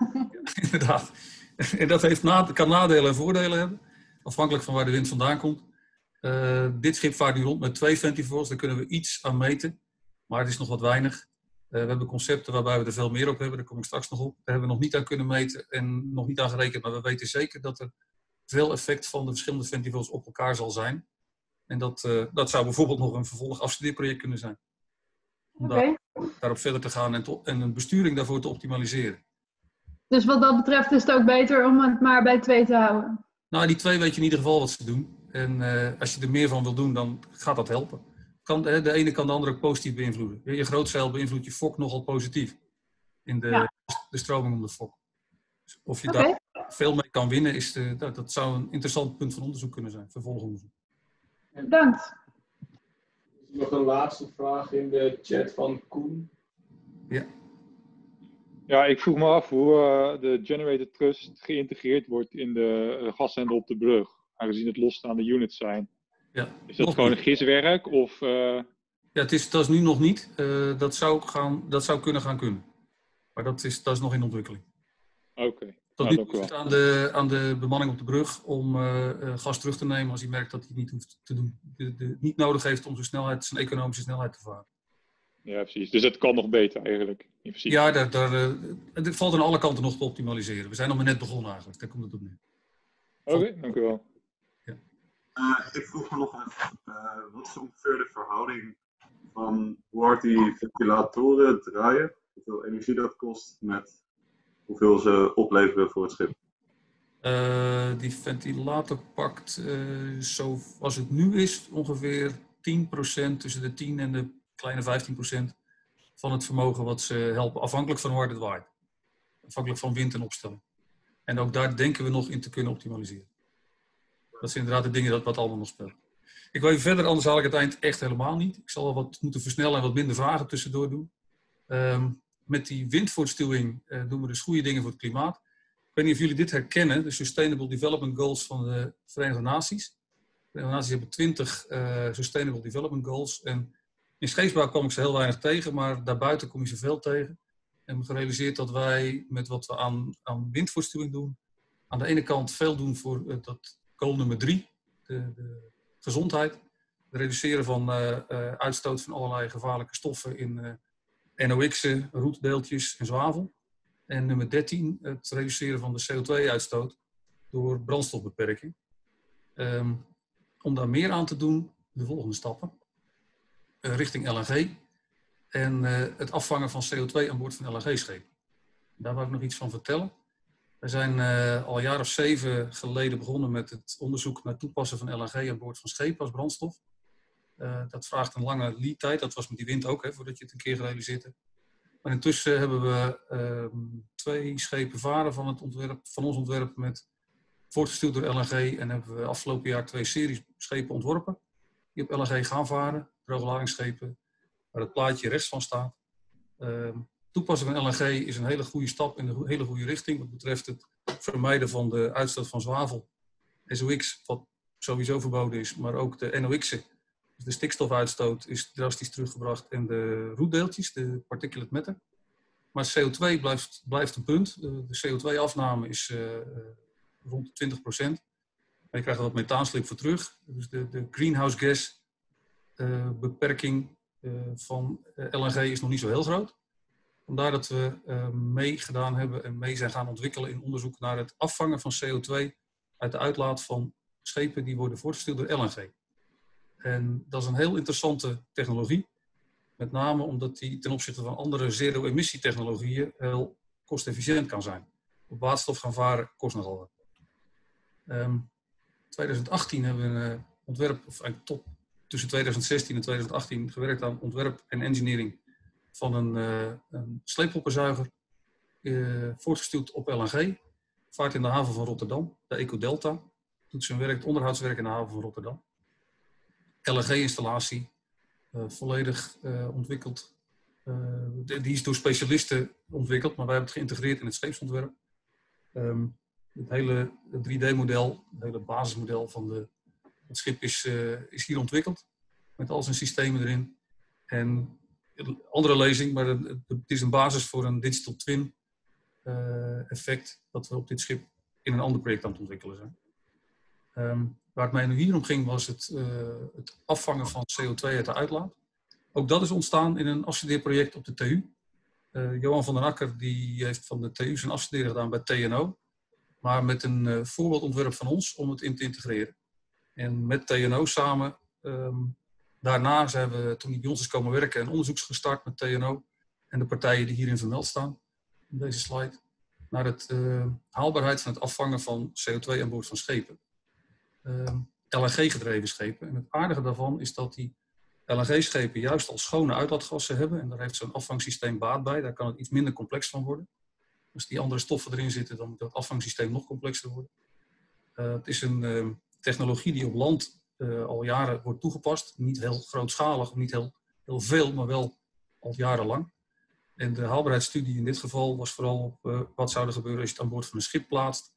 inderdaad. En dat heeft na, kan nadelen en voordelen hebben, afhankelijk van waar de wind vandaan komt. Uh, dit schip vaart nu rond met twee Ventivoice, daar kunnen we iets aan meten, maar het is nog wat weinig. Uh, we hebben concepten waarbij we er veel meer op hebben, daar kom ik straks nog op. Daar hebben we nog niet aan kunnen meten en nog niet aan gerekend, maar we weten zeker dat er veel effect van de verschillende Ventivoice op elkaar zal zijn. En dat, uh, dat zou bijvoorbeeld nog een vervolg afstudeerproject kunnen zijn. Om okay. daar, daarop verder te gaan en, te, en een besturing daarvoor te optimaliseren. Dus wat dat betreft is het ook beter om het maar bij twee te houden? Nou, die twee weet je in ieder geval wat ze doen. En uh, als je er meer van wil doen, dan gaat dat helpen. Kan, de ene kan de andere ook positief beïnvloeden. Je grootzeil beïnvloedt je fok nogal positief. In de, ja. de stroming om de fok. Dus of je okay. daar veel mee kan winnen, is de, dat, dat zou een interessant punt van onderzoek kunnen zijn. Vervolgonderzoek. Bedankt. Nog een laatste vraag in de chat van Koen. Ja. Ja, ik vroeg me af hoe uh, de Generated Trust geïntegreerd wordt in de uh, gashendel op de brug, aangezien het losstaande units zijn. Ja, is dat gewoon niet. een giswerk? Of, uh... Ja, het is, dat is nu nog niet. dat, zou gaan, dat zou kunnen gaan kunnen. Maar dat is, dat is nog in ontwikkeling. Oké. Okay. Tot nu toe is het aan de, aan de bemanning op de brug om uh, uh, gas terug te nemen als hij merkt dat hij het niet hoeft te doen. De, de, niet nodig heeft om zijn, snelheid, zijn economische snelheid te varen. Ja, precies. Dus het kan nog beter eigenlijk. In principe. Ja, daar, daar, het valt aan alle kanten nog te optimaliseren. We zijn nog maar net begonnen eigenlijk. Daar komt het op neer. Oké, okay, dank u wel. Ja. ik vroeg me nog even, wat is ongeveer de verhouding van hoe hard die ventilatoren draaien, hoeveel energie dat kost, met hoeveel ze opleveren voor het schip? Uh, die ventilator pakt, uh, zoals het nu is, ongeveer 10%, tussen de 10 en de kleine 15% van het vermogen wat ze helpen, afhankelijk van hoe hard het waait. Afhankelijk van wind en opstelling. En ook daar denken we nog in te kunnen optimaliseren. Dat zijn inderdaad de dingen dat wat allemaal nog speelt. Ik wil even verder, anders haal ik het eind echt helemaal niet. Ik zal wat moeten versnellen en wat minder vragen tussendoor doen. Um, met die windvoortstuwing uh, doen we dus goede dingen voor het klimaat. Ik weet niet of jullie dit herkennen, de Sustainable Development Goals van de Verenigde Naties. De Verenigde Naties hebben 20 uh, Sustainable Development Goals. En in scheepsbouw kom ik ze heel weinig tegen, maar daarbuiten kom je ze veel tegen. En we gerealiseerd dat wij met wat we aan, aan doen, aan de ene kant veel doen voor uh, dat goal nummer drie, de, de gezondheid. Het reduceren van uh, uitstoot van allerlei gevaarlijke stoffen in NOx'en, roetdeeltjes en zwavel. En nummer 13, het reduceren van de CO2-uitstoot door brandstofbeperking. Ehm, om daar meer aan te doen, de volgende stappen. Richting LNG en het afvangen van CO2 aan boord van LNG-schepen. Daar wil ik nog iets van vertellen. We zijn uh, al jaar of zeven geleden begonnen met het onderzoek naar toepassen van LNG aan boord van schepen als brandstof. dat vraagt een lange lead tijd. Dat was met die wind ook, hè, voordat je het een keer gerealiseerd hebt. Maar intussen hebben we ehm, twee schepen varen van, het ontwerp, van ons ontwerp met voortgestuurd door LNG. En hebben we afgelopen jaar twee series schepen ontworpen. Die op LNG gaan varen, drooglaringschepen, waar het plaatje rechts van staat. Uh, toepassing van LNG is een hele goede stap in de hele goede richting. Wat betreft het vermijden van de uitstoot van zwavel. SOX, wat sowieso verboden is, maar ook de NOx'en. Dus de stikstofuitstoot is drastisch teruggebracht en de roetdeeltjes, de particulate matter. Maar CO2 blijft, blijft een punt. De, de CO2-afname is uh, rond de 20 procent. je krijgt er wat methaanslip voor terug. Dus de, de greenhouse gas uh, beperking van LNG is nog niet zo heel groot. Vandaar dat we meegedaan hebben en mee zijn gaan ontwikkelen in onderzoek naar het afvangen van CO2 uit de uitlaat van schepen die worden voortgestuurd door LNG. En dat is een heel interessante technologie. Met name omdat die ten opzichte van andere zero-emissie-technologieën heel kostefficiënt kan zijn. Op waterstof gaan varen kost nogal wat. Um, 2018 hebben we een uh, ontwerp, of eigenlijk tot tussen 2016 en 2018 gewerkt aan ontwerp en engineering van een, uh, een. Uh, voortgestuurd op LNG. Vaart in de haven van Rotterdam, de EcoDelta. Doet zijn werk, onderhoudswerk in de haven van Rotterdam. LNG-installatie, uh, volledig ontwikkeld. Die is door specialisten ontwikkeld, maar wij hebben het geïntegreerd in het scheepsontwerp. Um, het hele 3D-model, het hele basismodel van de, het schip is, is hier ontwikkeld. Met al zijn systemen erin. En andere lezing, maar het, is een basis voor een digital twin effect dat we op dit schip in een ander project aan het ontwikkelen zijn. Um, Waar het mij nu hier om ging was het, uh, het afvangen van CO2 uit de uitlaat. Ook dat is ontstaan in een afstudeerproject op de TU. Uh, Johan van den Akker die heeft van de TU zijn afstuderen gedaan bij TNO. Maar met een voorbeeldontwerp van ons om het in te integreren. En met TNO samen, um, daarna zijn we, toen hij bij ons is komen werken, een onderzoek gestart met TNO. En de partijen die hierin vermeld staan, in deze slide. Naar het haalbaarheid van het afvangen van CO2 aan boord van schepen ehm, LNG-gedreven schepen. En het aardige daarvan is dat die LNG-schepen juist al schone uitlaatgassen hebben. En daar heeft zo'n afvangsysteem baat bij. Daar kan het iets minder complex van worden. Als die andere stoffen erin zitten, dan moet dat afvangsysteem nog complexer worden. Uh, het is een uh, technologie die op land al jaren wordt toegepast. Niet heel grootschalig, niet heel, heel veel, maar wel al jarenlang. En de haalbaarheidsstudie in dit geval was vooral uh, wat zou er gebeuren als je het aan boord van een schip plaatst.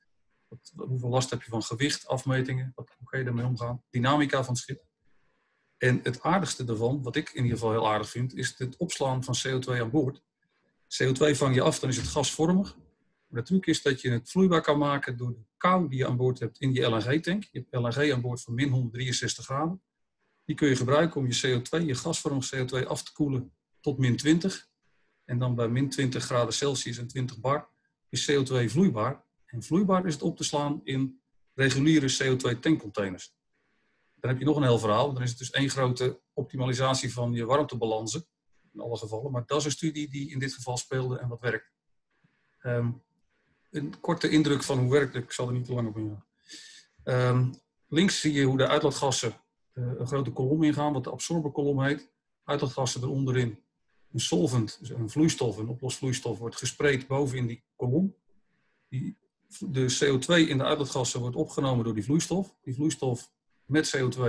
Wat, hoeveel last heb je van gewicht, afmetingen? Wat, hoe kan je daarmee omgaan? Dynamica van het schip. En het aardigste daarvan, wat ik in ieder geval heel aardig vind, is het opslaan van CO2 aan boord. CO2 vang je af, dan is het gasvormig. De truc is dat je het vloeibaar kan maken door de kou die je aan boord hebt in die LNG-tank. Je hebt LNG aan boord van min 163 graden. Die kun je gebruiken om je CO2, je gasvormig CO2, af te koelen tot min 20. En dan bij min 20 graden Celsius en 20 bar is CO2 vloeibaar. En vloeibaar is het op te slaan in reguliere CO2-tankcontainers. Dan heb je nog een heel verhaal. Dan is het dus één grote optimalisatie van je warmtebalansen. In alle gevallen. Maar dat is een studie die in dit geval speelde en wat werkt. Um, een korte indruk van hoe werkt het. Ik zal er niet te lang op ingaan. Um, links zie je hoe de uitlaatgassen uh, een grote kolom ingaan, wat de absorberkolom heet. Uitlaatgassen eronderin. Een solvent, dus een vloeistof, een oplosvloeistof, wordt gespreid boven in die kolom. Die de CO2 in de uitlaatgassen wordt opgenomen door die vloeistof. Die vloeistof met CO2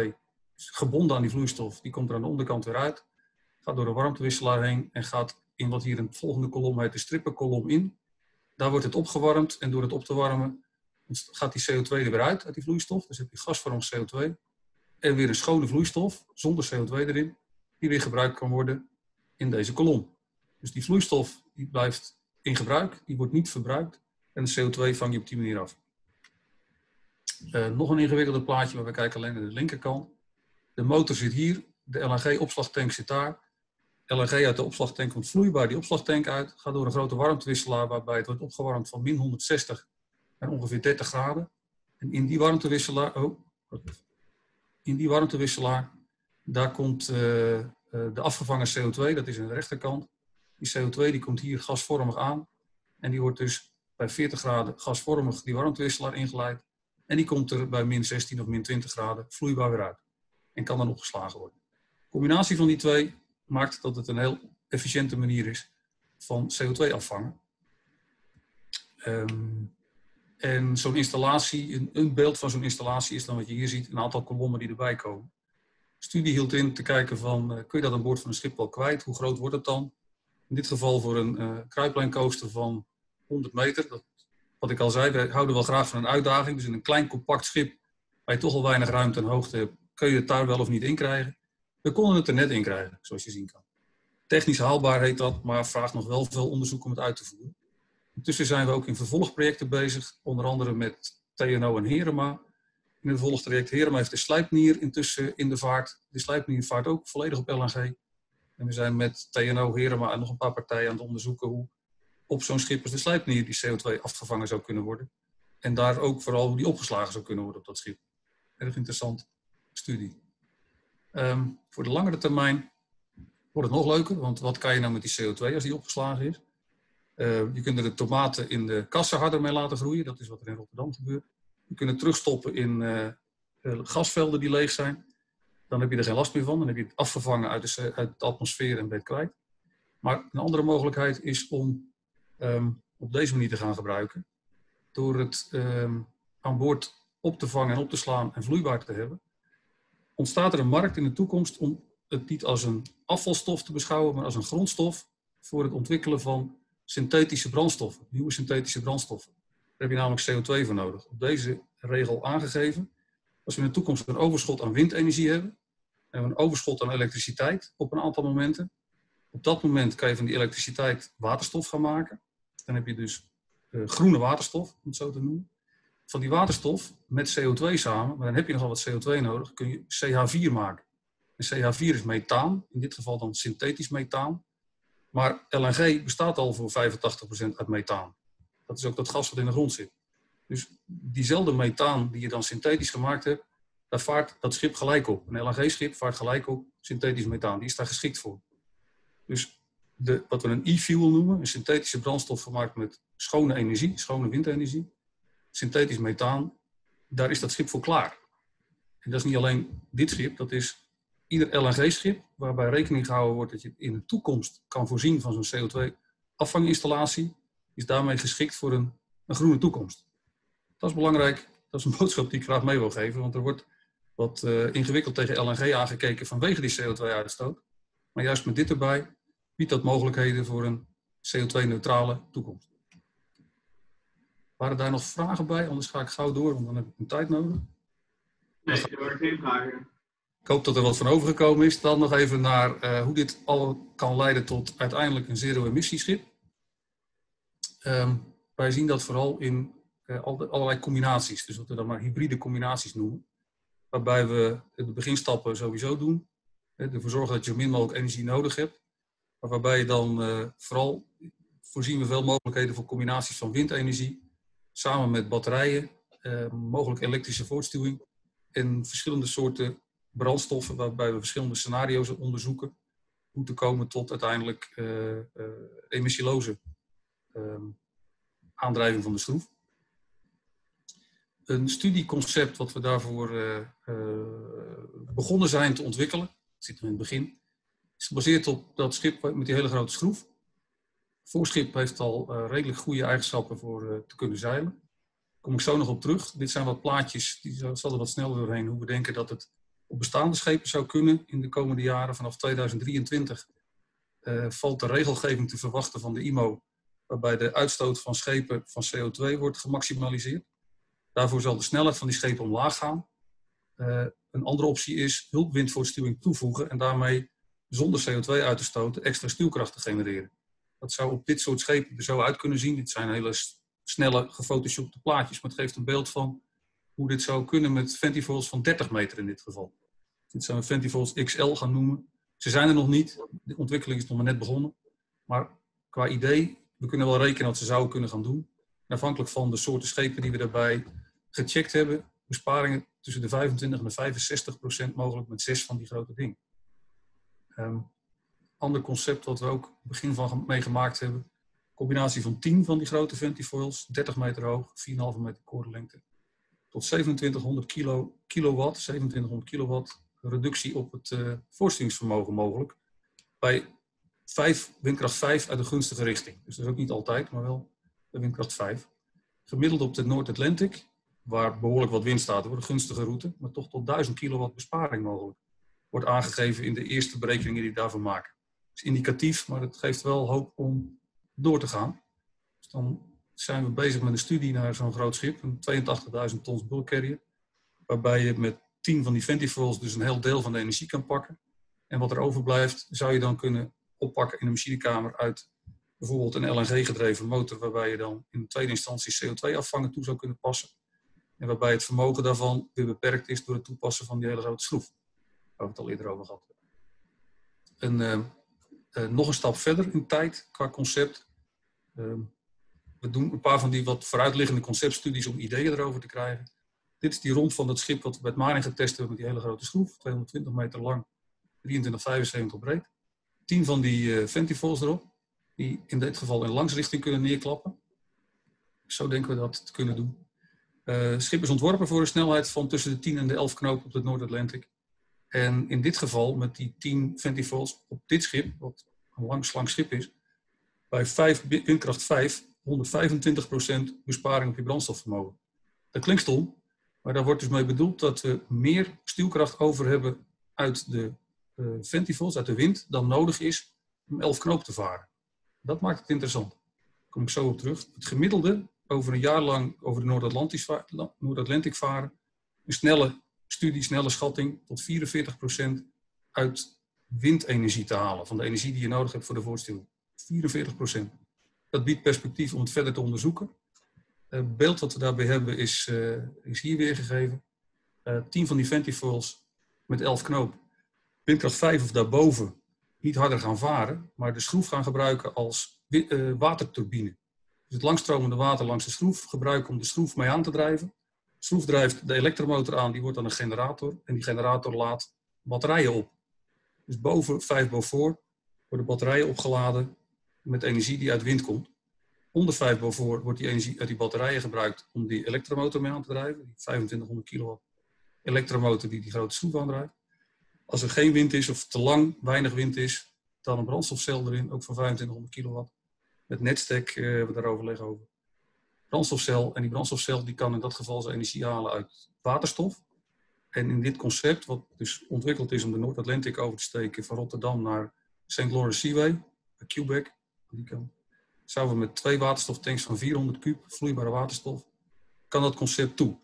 is gebonden aan die vloeistof. Die komt er aan de onderkant weer uit. Gaat door de warmtewisselaar heen en gaat in wat hier een volgende kolom heet de strippenkolom in. Daar wordt het opgewarmd en door het op te warmen gaat die CO2 er weer uit uit die vloeistof. Dus heb je gasvormig CO2 en weer een schone vloeistof zonder CO2 erin. Die weer gebruikt kan worden in deze kolom. Dus die vloeistof die blijft in gebruik, die wordt niet verbruikt. En de CO2 vang je op die manier af. Uh, nog een ingewikkelder plaatje, maar we kijken alleen naar de linkerkant. De motor zit hier, de LNG-opslagtank zit daar. LNG uit de opslagtank komt vloeibaar die opslagtank uit, gaat door een grote warmtewisselaar waarbij het wordt opgewarmd van min 160 naar ongeveer 30 graden. En in die warmtewisselaar, oh, in die warmtewisselaar, daar komt uh, uh, de afgevangen CO2, dat is aan de rechterkant. Die CO2 die komt hier gasvormig aan en die wordt dus bij 40 graden gasvormig die warmtewisselaar ingeleid. En die komt er bij min 16 of min 20 graden vloeibaar weer uit. En kan dan opgeslagen worden. De combinatie van die twee maakt dat het een heel efficiënte manier is van CO2 afvangen. Um, en zo'n installatie, een, beeld van zo'n installatie is dan wat je hier ziet, een aantal kolommen die erbij komen. De studie hield in te kijken van, uh, kun je dat aan boord van een schip wel kwijt? Hoe groot wordt het dan? In dit geval voor een uh, van 100 meter. Dat, wat ik al zei, we houden wel graag van een uitdaging. Dus in een klein compact schip, waar je toch al weinig ruimte en hoogte hebt, kun je het daar wel of niet in krijgen. We konden het er net in krijgen, zoals je zien kan. Technisch haalbaar heet dat, maar vraagt nog wel veel onderzoek om het uit te voeren. Intussen zijn we ook in vervolgprojecten bezig, onder andere met TNO en Herema. In het vervolgtraject Herema heeft de slijpnier intussen in de vaart. De slijpnier vaart ook volledig op LNG. En we zijn met TNO, Herema en nog een paar partijen aan het onderzoeken hoe op zo'n schip als de slijpnier die CO2 afgevangen zou kunnen worden. En daar ook vooral hoe die opgeslagen zou kunnen worden op dat schip. Erg interessant studie. Um, voor de langere termijn wordt het nog leuker, want wat kan je nou met die CO2 als die opgeslagen is? Uh, je kunt er de tomaten in de kassen harder mee laten groeien, dat is wat er in Rotterdam gebeurt. Je kunt het terugstoppen in uh, gasvelden die leeg zijn. Dan heb je er geen last meer van, dan heb je het afgevangen uit de, uit de atmosfeer en ben je kwijt. Maar een andere mogelijkheid is om um, op deze manier te gaan gebruiken. Door het aan boord op te vangen en op te slaan en vloeibaar te hebben, ontstaat er een markt in de toekomst om het niet als een afvalstof te beschouwen, maar als een grondstof voor het ontwikkelen van synthetische brandstoffen, nieuwe synthetische brandstoffen. Daar heb je namelijk CO2 voor nodig. Op deze regel aangegeven. Als we in de toekomst een overschot aan windenergie hebben, en een overschot aan elektriciteit op een aantal momenten. Op dat moment kan je van die elektriciteit waterstof gaan maken. Dan heb je dus uh, groene waterstof, om het zo te noemen van die waterstof met CO2 samen, maar dan heb je nogal wat CO2 nodig, kun je CH4 maken. En CH4 is methaan, in dit geval dan synthetisch methaan. Maar LNG bestaat al voor 85% uit methaan. Dat is ook dat gas wat in de grond zit. Dus diezelfde methaan die je dan synthetisch gemaakt hebt, daar vaart dat schip gelijk op. Een LNG-schip vaart gelijk op synthetisch methaan. Die is daar geschikt voor. Dus de, wat we een e-fuel noemen, een synthetische brandstof gemaakt met schone energie, schone windenergie, synthetisch methaan, daar is dat schip voor klaar. En dat is niet alleen dit schip, dat is ieder LNG-schip, waarbij rekening gehouden wordt dat je in de toekomst kan voorzien van zo'n CO2-afvanginstallatie, is daarmee geschikt voor een, een groene toekomst. Dat is belangrijk, dat is een boodschap die ik graag mee wil geven, want er wordt wat uh, ingewikkeld tegen LNG aangekeken vanwege die CO2-uitstoot. Maar juist met dit erbij biedt dat mogelijkheden voor een CO2-neutrale toekomst. Waren daar nog vragen bij? Anders ga ik gauw door, want dan heb ik een tijd nodig. Nee, er waren geen vragen. Ik hoop dat er wat van overgekomen is. Dan nog even naar uh, hoe dit al kan leiden tot uiteindelijk een zero-emissieschip. Um, wij zien dat vooral in uh, allerlei combinaties, dus wat we dan maar hybride combinaties noemen. Waarbij we de beginstappen sowieso doen. Ervoor zorgen dat je zo min mogelijk energie nodig hebt. Maar waarbij je dan uh, vooral voorzien we veel mogelijkheden voor combinaties van windenergie, samen met batterijen, eh, mogelijk elektrische voortstuwing en verschillende soorten brandstoffen waarbij we verschillende scenario's onderzoeken hoe te komen tot uiteindelijk uh, uh, emissieloze uh, aandrijving van de schroef. Een studieconcept wat we daarvoor begonnen zijn te ontwikkelen, zit in het begin, is gebaseerd op dat schip met die hele grote schroef voorschip heeft al uh, redelijk goede eigenschappen voor uh, te kunnen zeilen. Daar kom ik zo nog op terug. Dit zijn wat plaatjes, die zal er wat sneller doorheen, hoe we denken dat het op bestaande schepen zou kunnen in de komende jaren. Vanaf 2023 uh, eh, valt de regelgeving te verwachten van de IMO, waarbij de uitstoot van schepen van CO2 wordt gemaximaliseerd. Daarvoor zal de snelheid van die schepen omlaag gaan. een andere optie is hulpwindvoortstuwing toevoegen en daarmee zonder CO2 uit te stoten extra stuwkracht te genereren. Dat zou op dit soort schepen er zo uit kunnen zien. Dit zijn hele snelle gefotoshopte plaatjes, maar het geeft een beeld van hoe dit zou kunnen met ventivols van 30 meter in dit geval. Dit zou we ventivols XL gaan noemen. Ze zijn er nog niet. De ontwikkeling is nog maar net begonnen. Maar qua idee, we kunnen wel rekenen wat ze zouden kunnen gaan doen. En afhankelijk van de soorten schepen die we daarbij gecheckt hebben, besparingen tussen de 25 en de 65 procent mogelijk met zes van die grote dingen. Um, ander concept wat we ook begin van meegemaakt hebben. Combinatie van 10 van die grote ventifoils, 30 meter hoog, 4,5 meter koordenlengte. Tot 2700 kilo, kilowatt, 2700 kilowatt reductie op het uh, mogelijk. Bij 5, windkracht 5 uit de gunstige richting. Dus dat is ook niet altijd, maar wel bij windkracht 5. Gemiddeld op de Noord-Atlantic, waar behoorlijk wat wind staat, wordt een gunstige route, maar toch tot 1000 kilowatt besparing mogelijk. Wordt aangegeven in de eerste berekeningen die daarvoor maken indicatief, maar het geeft wel hoop om door te gaan. Dus dan zijn we bezig met een studie naar zo'n groot schip, een 82.000 tons bulk carrier, waarbij je met 10 van die ventifoils dus een heel deel van de energie kan pakken. En wat er overblijft, zou je dan kunnen oppakken in een machinekamer uit bijvoorbeeld een LNG-gedreven motor, waarbij je dan in tweede instantie CO2-afvangen toe zou kunnen passen. En waarbij het vermogen daarvan weer beperkt is door het toepassen van die hele grote schroef. Waar we het al eerder over gehad. Een, nog een stap verder in tijd qua concept. Uh, we doen een paar van die wat vooruitliggende conceptstudies om ideeën erover te krijgen. Dit is die rond van het schip wat we met Maring getest hebben met die hele grote schroef. 220 meter lang, 23,75 breed. 10 van die uh, ventifols erop, die in dit geval in langsrichting kunnen neerklappen. Zo denken we dat te kunnen doen. Uh, schip is ontworpen voor een snelheid van tussen de 10 en de 11 knopen op de Noord-Atlantic. En in dit geval, met die 10 ventifols op dit schip, wat een lang schip is, bij 5, windkracht 5, 125% besparing op je brandstofvermogen. Dat klinkt stom, maar daar wordt dus mee bedoeld dat we meer stuwkracht over hebben uit de uh, uit de wind, dan nodig is om 11 knoop te varen. Dat maakt het interessant. Daar kom ik zo op terug. Het gemiddelde over een jaar lang over de Noord-Atlantic varen, een snelle studie, snelle schatting, tot 44% uit windenergie te halen. Van de energie die je nodig hebt voor de voorstelling. 44%. Dat biedt perspectief om het verder te onderzoeken. Het beeld wat we daarbij hebben is, uh, is hier weergegeven. Uh, 10 van die ventifoils met 11 knoop. Windkracht 5 of daarboven niet harder gaan varen, maar de schroef gaan gebruiken als uh, waterturbine. Dus het langstromende water langs de schroef gebruiken om de schroef mee aan te drijven schroef drijft de elektromotor aan, die wordt dan een generator. En die generator laat batterijen op. Dus boven 5 Beaufort worden batterijen opgeladen met energie die uit wind komt. Onder 5 Beaufort wordt die energie uit die batterijen gebruikt om die elektromotor mee aan te drijven. Die 2500 kilowatt elektromotor die die grote schroef aandrijft. Als er geen wind is of te lang weinig wind is, dan een brandstofcel erin, ook van 2500 kilowatt. Met netstack uh, hebben we daar overleg over brandstofcel. En die brandstofcel die kan in dat geval zijn energie halen uit waterstof. En in dit concept, wat dus ontwikkeld is om de Noord-Atlantic over te steken van Rotterdam naar St. Lawrence Seaway, Quebec, die zouden we met twee waterstoftanks van 400 kub vloeibare waterstof, kan dat concept toe.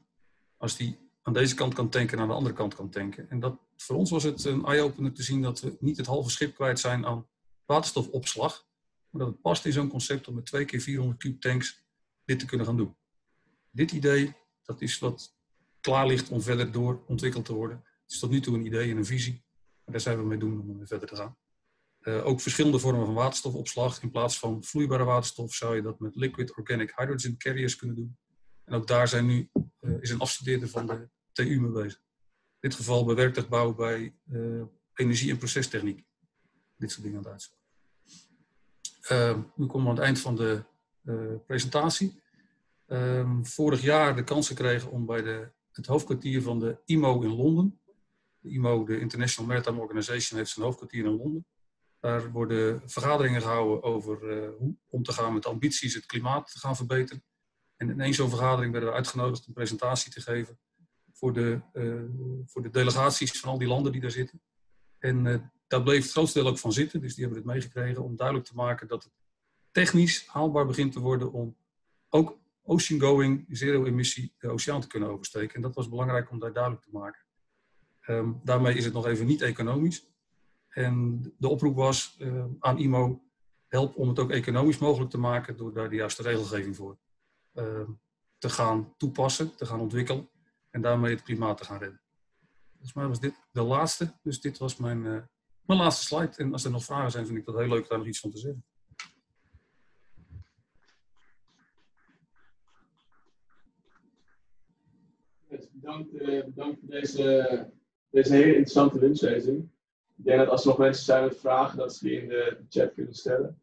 Als die aan deze kant kan tanken en aan de andere kant kan tanken. En dat, voor ons was het een eye-opener te zien dat we niet het halve schip kwijt zijn aan waterstofopslag. Maar dat het past in zo'n concept om met twee keer 400 kub tanks dit te kunnen gaan doen. Dit idee, dat is wat klaar ligt om verder door ontwikkeld te worden. Het is tot nu toe een idee en een visie. Daar zijn we mee doen om verder te gaan. Uh, ook verschillende vormen van waterstofopslag. In plaats van vloeibare waterstof zou je dat met liquid organic hydrogen carriers kunnen doen. En ook daar zijn nu, uh, is een afstudeerder van de TU mee bezig. In dit geval bij werktuigbouw bij uh, energie- en procestechniek. Dit soort dingen aan het uitzoeken. nu komen we aan het eind van de eh, presentatie. Um, vorig jaar de kans gekregen om bij de, het hoofdkwartier van de IMO in Londen. De IMO, de International Maritime Organization, heeft zijn hoofdkwartier in Londen. Daar worden vergaderingen gehouden over uh, hoe om te gaan met ambities het klimaat te gaan verbeteren. En in één zo'n vergadering werden we uitgenodigd een presentatie te geven voor de, uh, voor de delegaties van al die landen die daar zitten. En uh, daar bleef het grootste deel ook van zitten, dus die hebben het meegekregen om duidelijk te maken dat het technisch haalbaar begint te worden om ook ocean-going, zero-emissie, de oceaan te kunnen oversteken. En dat was belangrijk om daar duidelijk te maken. Um, daarmee is het nog even niet economisch. En de oproep was uh, aan IMO, help om het ook economisch mogelijk te maken door daar de juiste regelgeving voor uh, te gaan toepassen, te gaan ontwikkelen en daarmee het klimaat te gaan redden. Volgens mij was dit de laatste, dus dit was mijn uh, mijn laatste slide. En als er nog vragen zijn, vind ik dat heel leuk daar nog iets van te zeggen. Bedankt, eh, bedankt voor deze, deze hele interessante lunchlezing. Ik denk dat als er nog mensen zijn met vragen, dat ze die in de chat kunnen stellen.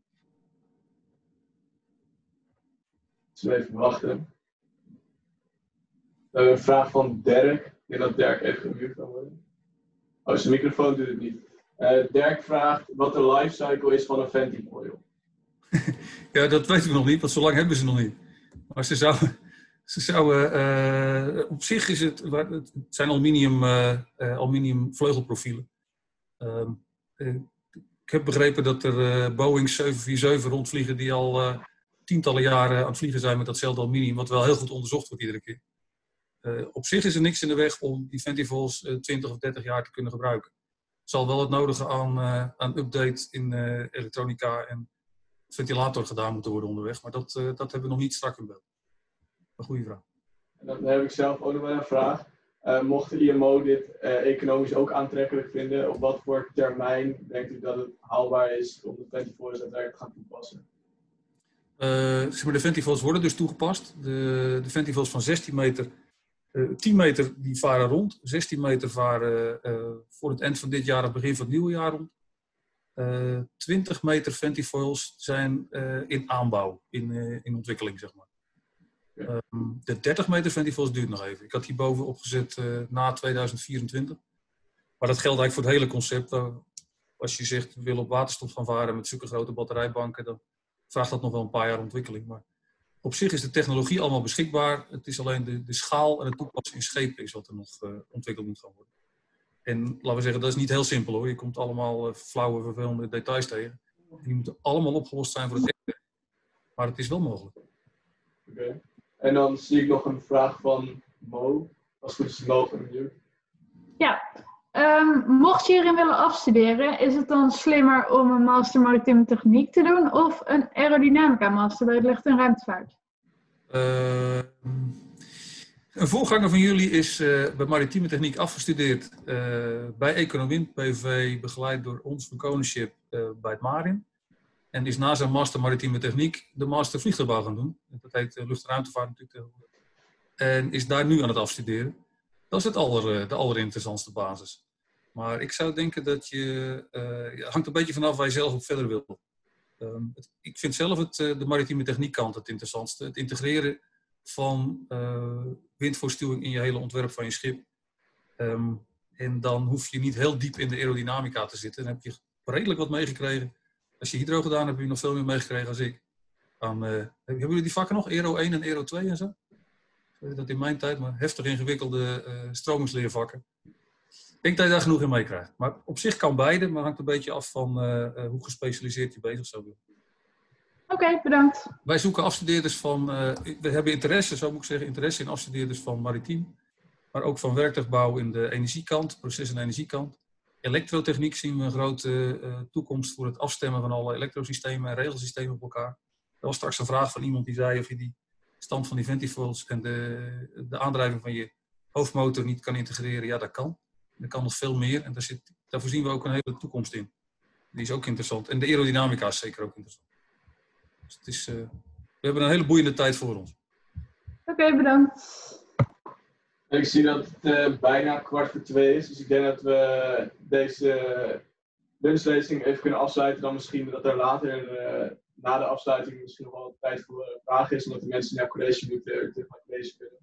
Dus even wachten. We hebben een vraag van Dirk. Ik denk dat Dirk even gemute kan worden. Oh, zijn microfoon doet het niet. Eh, Dirk vraagt wat de lifecycle is van een Fenty. Ja, dat weten we nog niet, want zo lang hebben ze nog niet. Maar ze zouden, ze zouden eh, op zich is het, het zijn aluminium, eh, eh, aluminium vleugelprofielen. Ehm, eh, ik heb begrepen dat er Boeing 747 rondvliegen die al tientallen jaren aan het vliegen zijn met datzelfde aluminium, wat wel heel goed onderzocht wordt iedere keer. Op zich is er niks in de weg om die Ventivols eh 20 of 30 jaar te kunnen gebruiken. Er zal wel het nodige aan, eh, aan update in elektronica en ventilator gedaan moeten worden onderweg, maar dat, dat hebben we nog niet strak in beeld. Een goede vraag. En dan heb ik zelf ook nog wel een vraag. Eh, mocht de IMO dit eh, economisch ook aantrekkelijk vinden, op wat voor termijn denkt u dat het haalbaar is om de 24 daadwerkelijk te gaan toepassen? Eh, zeg maar, de Ventivols worden dus toegepast. De, de van 16 meter, eh 10 meter die varen rond. 16 meter varen eh, voor het eind van dit jaar of begin van het nieuwe jaar rond. Eh 20 meter Ventifoils zijn eh, in aanbouw, in, eh, in ontwikkeling, zeg maar. Ehm, de 30 meter Ventifoils duurt nog even. Ik had hierboven opgezet eh, na 2024. Maar dat geldt eigenlijk voor het hele concept. Als je zegt, we willen op waterstof gaan varen met zulke grote batterijbanken, dan vraagt dat nog wel een paar jaar ontwikkeling. Maar op zich is de technologie allemaal beschikbaar. Het is alleen de, de schaal en het toepassen in schepen is wat er nog eh, ontwikkeld moet gaan worden. En laten we zeggen, dat is niet heel simpel hoor. Je komt allemaal eh, flauwe, vervelende details tegen. En die moeten allemaal opgelost zijn voor het echte. Maar het is wel mogelijk. Oké. En dan zie ik nog een vraag van Mo. Als het goed is, Mo benieuwd. Ja, ehm, mocht je hierin willen afstuderen, is het dan slimmer om een master maritieme techniek te doen of een aerodynamica master bij het lucht- en ruimtevaart? Eh, een voorganger van jullie is eh, bij maritieme techniek afgestudeerd eh, bij Econowind BV, begeleid door ons van Koningschip eh, bij het Marin. En is na zijn master maritieme techniek de master vliegtuigbouw gaan doen. Dat heet eh, lucht- en ruimtevaart natuurlijk. En is daar nu aan het afstuderen. Dat is het aller, eh, de allerinteressantste basis. Maar ik zou denken dat je... het hangt een beetje vanaf waar je zelf op verder wil. Ehm, ik vind zelf het, de maritieme techniekkant het interessantste. Het integreren van eh, windvoorstuwing in je hele ontwerp van je schip. Ehm, en dan hoef je niet heel diep in de aerodynamica te zitten. Dan heb je redelijk wat meegekregen. Als je hydro gedaan hebt, heb je nog veel meer meegekregen als ik. Aan, eh, hebben jullie die vakken nog? Aero 1 en Aero 2 en zo? Ik weet dat in mijn tijd, maar heftig ingewikkelde eh stromingsleervakken. Ik denk dat je daar genoeg in meekrijgt. Maar op zich kan beide, maar hangt een beetje af van eh, hoe gespecialiseerd je bezig zou willen. Oké, bedankt. Wij zoeken afstudeerders van, we hebben interesse, zo moet ik zeggen, interesse in afstudeerders van maritiem. Maar ook van werktuigbouw in de energiekant, proces- en energiekant. Elektrotechniek zien we een grote eh, toekomst voor het afstemmen van alle elektrosystemen en regelsystemen op elkaar. Er was straks een vraag van iemand die zei of je die stand van die ventifoils en de, de aandrijving van je hoofdmotor niet kan integreren. Ja, dat kan. Er kan nog veel meer en daar, zit, daar we ook een hele toekomst in. Die is ook interessant. En de aerodynamica is zeker ook interessant. Dus het is, eh, we hebben een hele boeiende tijd voor ons. Oké, bedankt. Ik zie dat het eh, bijna kwart voor twee is, dus ik denk dat we deze lunchlezing even kunnen afsluiten. Dan misschien dat er later, eh, na de afsluiting, misschien nog wel tijd voor eh, vragen is, omdat de mensen naar college moeten, terug college kunnen.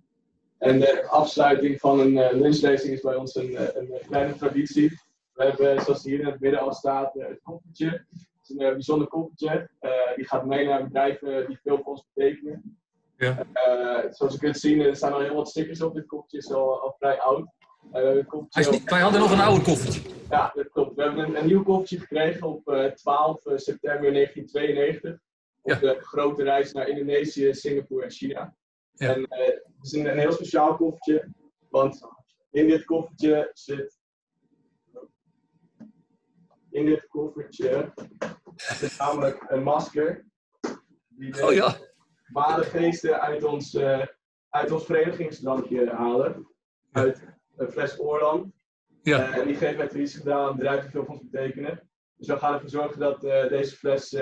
En de afsluiting van een eh, lunchlezing is bij ons een, een kleine traditie. We hebben, zoals hier in het midden al staat, het koffertje. Het is een bijzonder koffertje. Die gaat mee naar bedrijven die veel voor ons betekenen. Ja. Eh, zoals je kunt zien, er staan al heel wat stickers op. Dit koffertje is al, al vrij oud. Eh, Hij is niet- wij hadden nog een oude koffertje. Ja, dat klopt. We hebben een, een nieuw koffertje gekregen op eh, 12 september 1992. Op de grote reis naar Indonesië, Singapore en China. Ja. En eh, het is een, een heel speciaal koffertje. Want in dit koffertje zit. In dit koffertje zit namelijk een masker. Die de Oh ja. Ware geesten uit ons, eh, uit ons verenigingsdrankje halen. Uit een fles Oorland. Ja. Eh, en die geeft met release gedaan bedrijf veel van ons betekenen. Dus we gaan ervoor zorgen dat eh, deze fles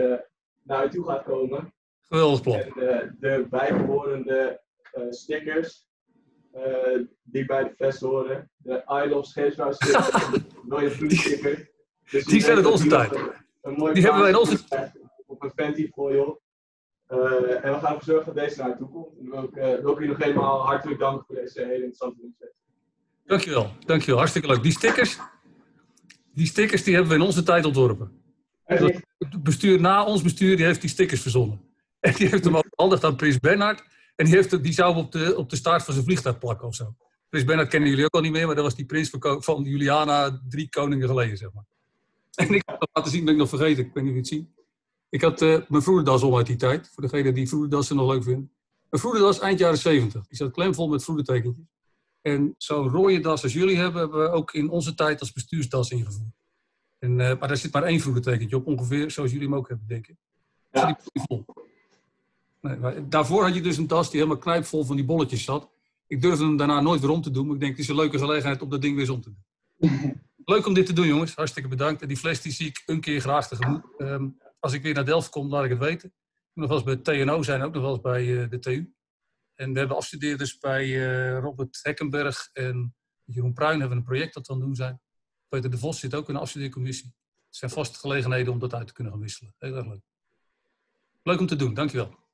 naar u toe gaat komen. Geweldig plan. En de bijbehorende eh, stickers die bij de fles horen. De I love de Royal Blue sticker. Dus Die zijn uit weet onze tijd. Die hebben wij in onze- krijgt Op een Fenty foil. Eh, en we gaan ervoor zorgen dat deze naar toe komt. En dan wil ik, eh, wil ik u nog eenmaal hartelijk danken voor deze hele interessante inzet. Dankjewel, dankjewel. Hartstikke leuk. Die stickers, die stickers die hebben we in onze tijd ontworpen. Het bestuur na ons bestuur die heeft die stickers verzonnen. En die heeft hem ook overhandigd aan Prins Bernhard. En die, heeft, die zou hem op de, op de staart van zijn vliegtuig plakken of zo. Prins Bernhard kennen jullie ook al niet meer, maar dat was die prins van, van Juliana drie koningen geleden, zeg maar. En ik heb laten zien, ben ik nog vergeten. Ik weet niet of je het ziet. Ik had eh, mijn vroederdas om uit die tijd. Voor degene die vroederdassen nog leuk vinden. Een vroederdas eind jaren 70. Die zat klemvol met vroedertekentjes. En zo'n rode das als jullie hebben, hebben we ook in onze tijd als bestuursdas ingevoerd. En, eh, maar daar zit maar één vroedertekentje op, ongeveer zoals jullie hem ook hebben, denk ik. Ja. Vol. Nee, daarvoor had je dus een tas die helemaal knijpvol van die bolletjes zat. Ik durfde hem daarna nooit weer om te doen, maar ik denk het is een leuke gelegenheid om dat ding weer eens om te doen. Leuk om dit te doen, jongens. Hartstikke bedankt. En die fles die zie ik een keer graag tegemoet. Ehm, als ik weer naar Delft kom, laat ik het weten. Ik moet nog wel eens bij TNO zijn, ook nog wel eens bij eh, de TU. En we hebben afstudeerders bij eh, Robert Hekkenberg en Jeroen Pruin hebben een project dat aan het doen zijn. Peter de Vos zit ook in de afstudeercommissie. Het zijn vaste gelegenheden om dat uit te kunnen gaan wisselen. Heel erg leuk. Leuk om te doen, dankjewel.